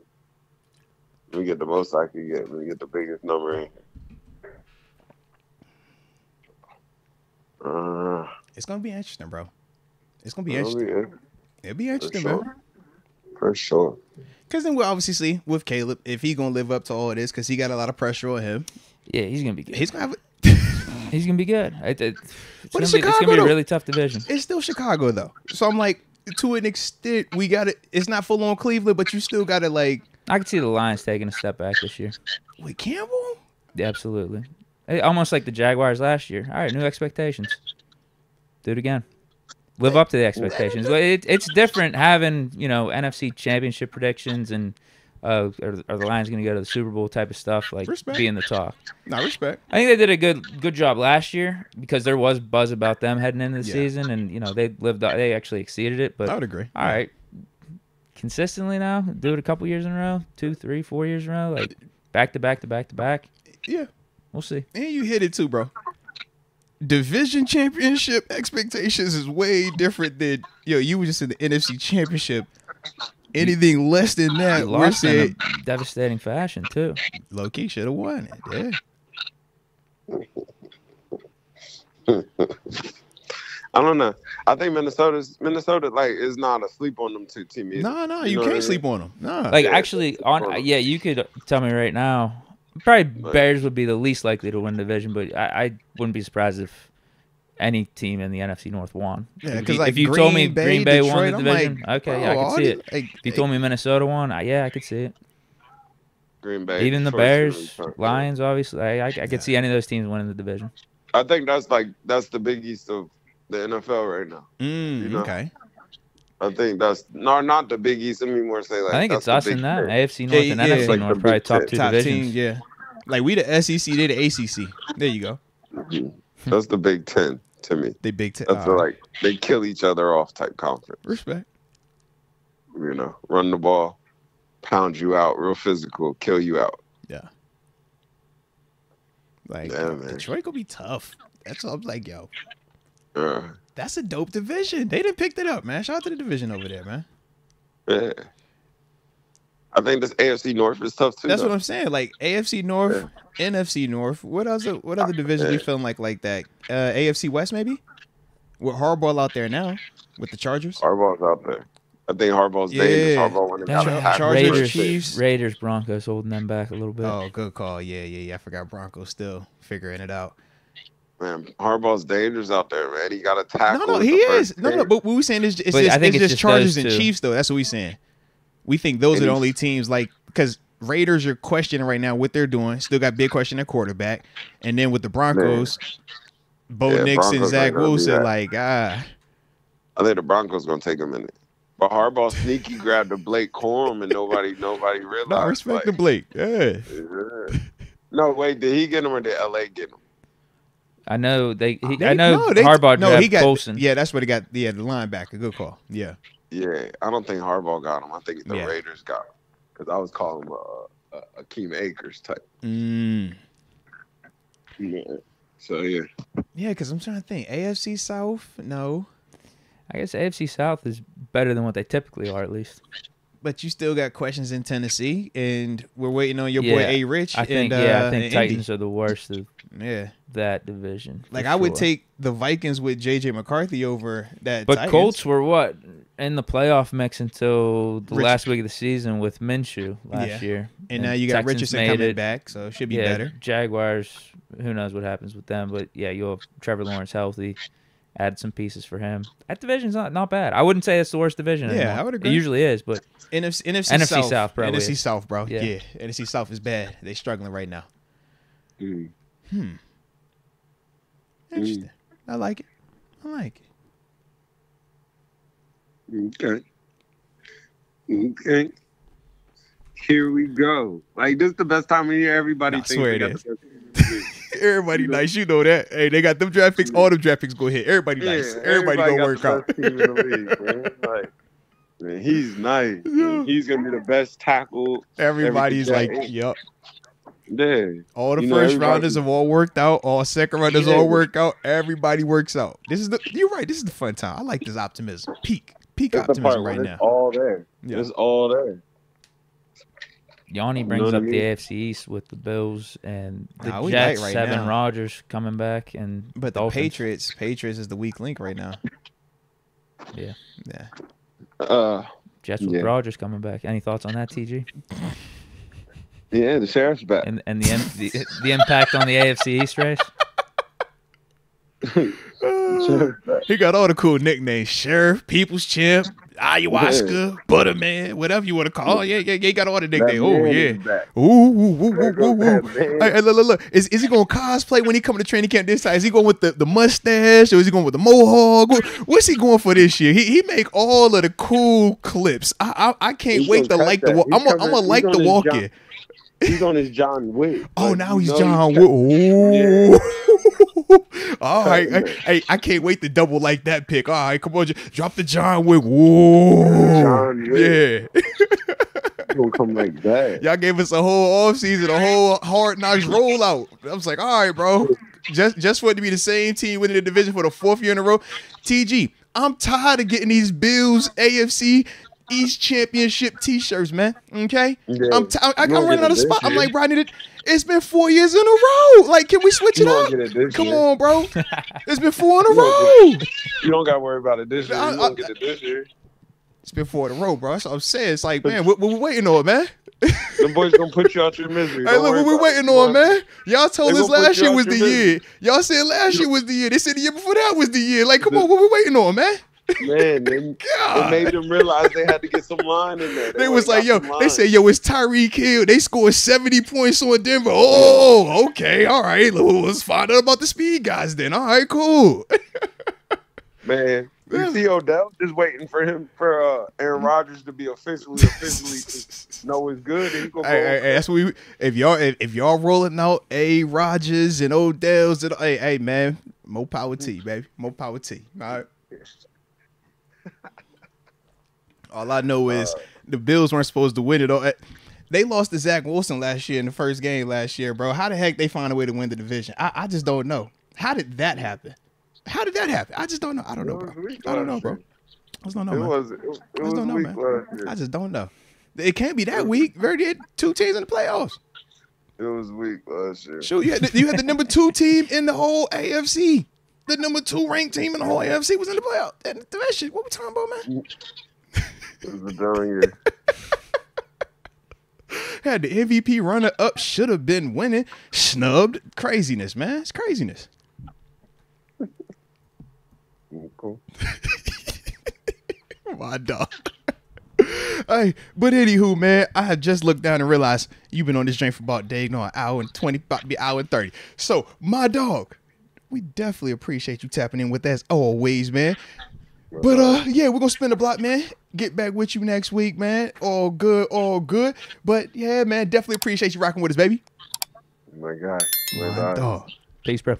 Let me get the most I can get. Let me get the biggest number in. Uh, It's gonna be interesting, bro. It's gonna be it'll interesting. be- It'll be interesting, for man. sure. For sure. Because then we'll obviously see with Caleb if he gonna live up to all of this because he got a lot of pressure on him. Yeah, he's gonna be good. He's gonna have. He's gonna be good. It, it, it's, But gonna it's be, it's gonna Chicago, be a really tough division. It's still Chicago though, so I'm like, to an extent, we got it. It's not full on Cleveland, but you still got to like I could see the Lions taking a step back this year. with Campbell. Yeah, absolutely. Almost like the Jaguars last year. All right, new expectations. Do it again. Live up to the expectations. It, it's different having you know NFC Championship predictions and uh, are, are the Lions going to go to the Super Bowl type of stuff like Respect. being the talk. Not respect. I think they did a good good job last year because there was buzz about them heading into the Yeah. season, and you know they lived they actually exceeded it. But I would agree. all right, consistently now, do it a couple years in a row, two, three, four years in a row, like uh, back to back to back to back. Yeah, We'll see. and you hit it too, bro. Division championship expectations is way different than yo. You were just in the NFC championship. Anything less than that, we're lost saying in a devastating fashion too. low key should have won it. Yeah. I don't know. I think Minnesota's Minnesota like is not asleep on them two teams. No, no, You you know what I can't mean? sleep on them. No. Like Yeah, actually, on yeah, you could tell me right now. Probably Right. Bears would be the least likely to win the division, but I, I wouldn't be surprised if any team in the NFC North won. yeah, because like if you told me Green Green Bay Detroit, won the division, like, okay, yeah, I bro, could see it. like, If you told me Minnesota won, I, yeah, I could see it. Green Bay. Even the for Bears, sure. Lions, obviously, I, I, I Yeah. could see any of those teams winning the division. I think that's like that's the Big East of the NFL right now. Mm, You know? okay. I think that's no, not the Big East. I mean, more say like I think it's us Big and them. Ten. AFC North Yeah, and yeah, NFC like North, probably top two Top divisions. team, yeah. Like we the SEC, they the ACC. There you go. That's the Big Ten to me. They big. T- That's the, like they kill each other off type conference. respect. You know, run the ball, pound you out, real physical, kill you out. Like Yeah, man. Detroit gonna be tough. That's what I'm like, yo. Uh, That's a dope division. They didn't pick that up, man. Shout out to the division over there, man. yeah. I think this AFC North is tough too. That's though. what I'm saying. Like AFC North, NFC North. What else? What other division we Yeah. feeling like like that? Uh, AFC West maybe. With Harbaugh out there now with the Chargers. Harbaugh's out there. I think Harbaugh's dangerous. Yeah. Harbaugh went and Char- got. Chargers, Raiders, Chiefs. Raiders, Broncos holding them back a little bit. Oh, good call. Yeah, yeah, yeah. I forgot Broncos still figuring it out. Man, Harbaugh's dangerous out there, man. He got a tackle. No, no, he is. No, no. pick. But what we saying is, it's But just, I think it's it's just just Chargers and. Chiefs, though. That's what we're saying. We think those And are the only teams like because Raiders are questioning right now what they're doing. Still got big question at quarterback, and then with the Broncos, Bo Yeah, Nix and Zach ain't gonna do Wilson, like ah, I think the Broncos gonna take a minute. But Harbaugh sneaky grabbed the Blake Corum and nobody nobody realized. no, I respect like, the Blake. Yeah, yeah. No, wait, did he get him or did LA get him? I know they. He, They- I know no, they- Harbaugh no, drafted he got Colson. yeah. That's what he got. Yeah, the linebacker, good call. Yeah, Yeah, I don't think Harbaugh got him. I think the Yeah. Raiders got him because I was calling him a, a, a Akeem Akers type. mm. Yeah. So yeah, yeah. Because I'm trying to think. AFC South, no, I guess AFC South is better than what they typically are, at least. But you still got questions in Tennessee, and we're waiting on your boy A. Rich. I think. and, yeah, uh, I think and Indy. Titans are the worst of Yeah. that division. Like I would take the Vikings with JJ McCarthy over that. But Titans. Colts were what in the playoff mix until the Rich- last week of the season with Minshew last Yeah. year, and now you got Texans Richardson coming it. back, so it should be yeah, better. Jaguars. Who knows what happens with them? But yeah, you'll have Trevor Lawrence healthy. Add some pieces for him. That division's not not bad. I wouldn't say it's the worst division. Yeah, anymore. I would agree. It usually is, but NFC, NFC, NFC South, South probably NFC is. South, bro. Yeah. Yeah. NFC South is bad. They struggling right now. Mm. Hmm. Interesting. I like it. I like it. Okay. Okay. Here we go. Like this is the best time of year. Everybody I swear they it got is. the best time of year. Everybody nice, you know that. Hey, they got them draft picks. All them draft picks go hit. Everybody nice. Yeah, Everybody, got go work out. Man. He's nice. Yeah. He's gonna be the best tackle. Everybody's like, everything. yup. Yeah. All the You first everybody- rounders have all worked out. All second rounders Yeah. all work out. Everybody works out. This is the. You're right. This is the fun time. I like this optimism. Peak. Peak That's optimism right it's now. all there. Yeah. It's all there. Yanni brings know what I up the mean? AFC East with the Bills and the Nah, Jets. right Seven now. Rodgers coming back and But the Dolphins. Patriots, Patriots is the weak link right now. Yeah. Yeah. Uh, Jets with Yeah. Rodgers coming back. Any thoughts on that, TG? yeah, the sheriff's back. And and the the, the impact on the AFC East race? He got all the cool nicknames: Sheriff, People's Champ, Ayahuasca, Butterman, whatever you want to call. it. Yeah, yeah, yeah. He got all the nicknames. Oh yeah. Ooh, ooh, ooh, ooh, ooh, ooh. Hey, hey, look, look, look. Is, is he going to cosplay when he coming to training camp this time? Is he going with the, the mustache or is he going with the mohawk? What's he going for this year? He, he make all of the cool clips. I I, I can't He's wait to like the that. walk. He's I'm gonna I'm like the walk in. He's on his John Wick. Oh, Like, now he's John Wick. All right. Hey, I can't wait to double like that pick. All right, come on, drop the John Wick. Whoa. John Wick. Yeah. Gonna come like that. Y'all gave us a whole offseason, a whole hard knocks rollout. I was like, all right, bro. Just just for it to be the same team winning the division for the fourth year in a row. TG, I'm tired of getting these Bills AFC East Championship T-shirts, man. Okay, Yeah. I'm t- I, I'm running out of spot. I'm like, bro, I need it. It's been four years in a row. Like, can we switch You it up? Come year. on, bro. It's been four in a row. You don't got to worry about it this year. I- You I- won't get it this year. It's been four in a row, bro. That's what I'm saying. It's like, man, what, what we waiting on, man? The boys gonna put you out your misery. Hey, look what we waiting it. on, man. Y'all told us last year was the your year. Y'all said last year was the year. They said the year before that was the year. Like, come on, what we waiting on, man? Man, they, they made them realize they had to get some line in there. They went was like, yo, they said, yo, it's Tyreek Hill. They scored 70 points on Denver. Oh, okay. All right. Let's find out about the speed guys then. All right, cool. man, you see Odell just waiting for him for uh, Aaron Rodgers to be officially officially to know it's good. And he Hey, go hey, hey, that's what we. If y'all, if, if y'all rolling out A. Rodgers and Odell's, and hey, hey, man, more power to you, baby. More power to you. All right. All I know is the Bills weren't supposed to win it. All. Eh, they lost to Zach Wilson last year in the first game last year, bro. How the heck they find a way to win the division? I, I just don't know. How did that happen? How did that happen? I just don't know. I don't know, bro. I don't know, bro. I just don't know, It man. was it, it I just don't know, man. I just don't know. It can't be that weak. Very had two teams in the playoffs. It was weak last year. Shoot, you had the, you had the number two team in the whole AFC. The number two ranked team in the whole AFC was in the playoff. That, that shit. What we talking about, man? It was a down year. Had the MVP runner up, should have been winning, snubbed. Craziness, man. It's craziness. Cool. My dog. hey, but anywho, man, I had just looked down and realized you've been on this drink for about day, no, an hour and twenty, about to be hour and thirty. So, my dog, we definitely appreciate you tapping in with us always, man. But uh, yeah, we're gonna spin the block, man. Get back with you next week, man. All good, all good. But yeah, man, definitely appreciate you rocking with us, baby. My God, My My guy. dog. Peace, bro.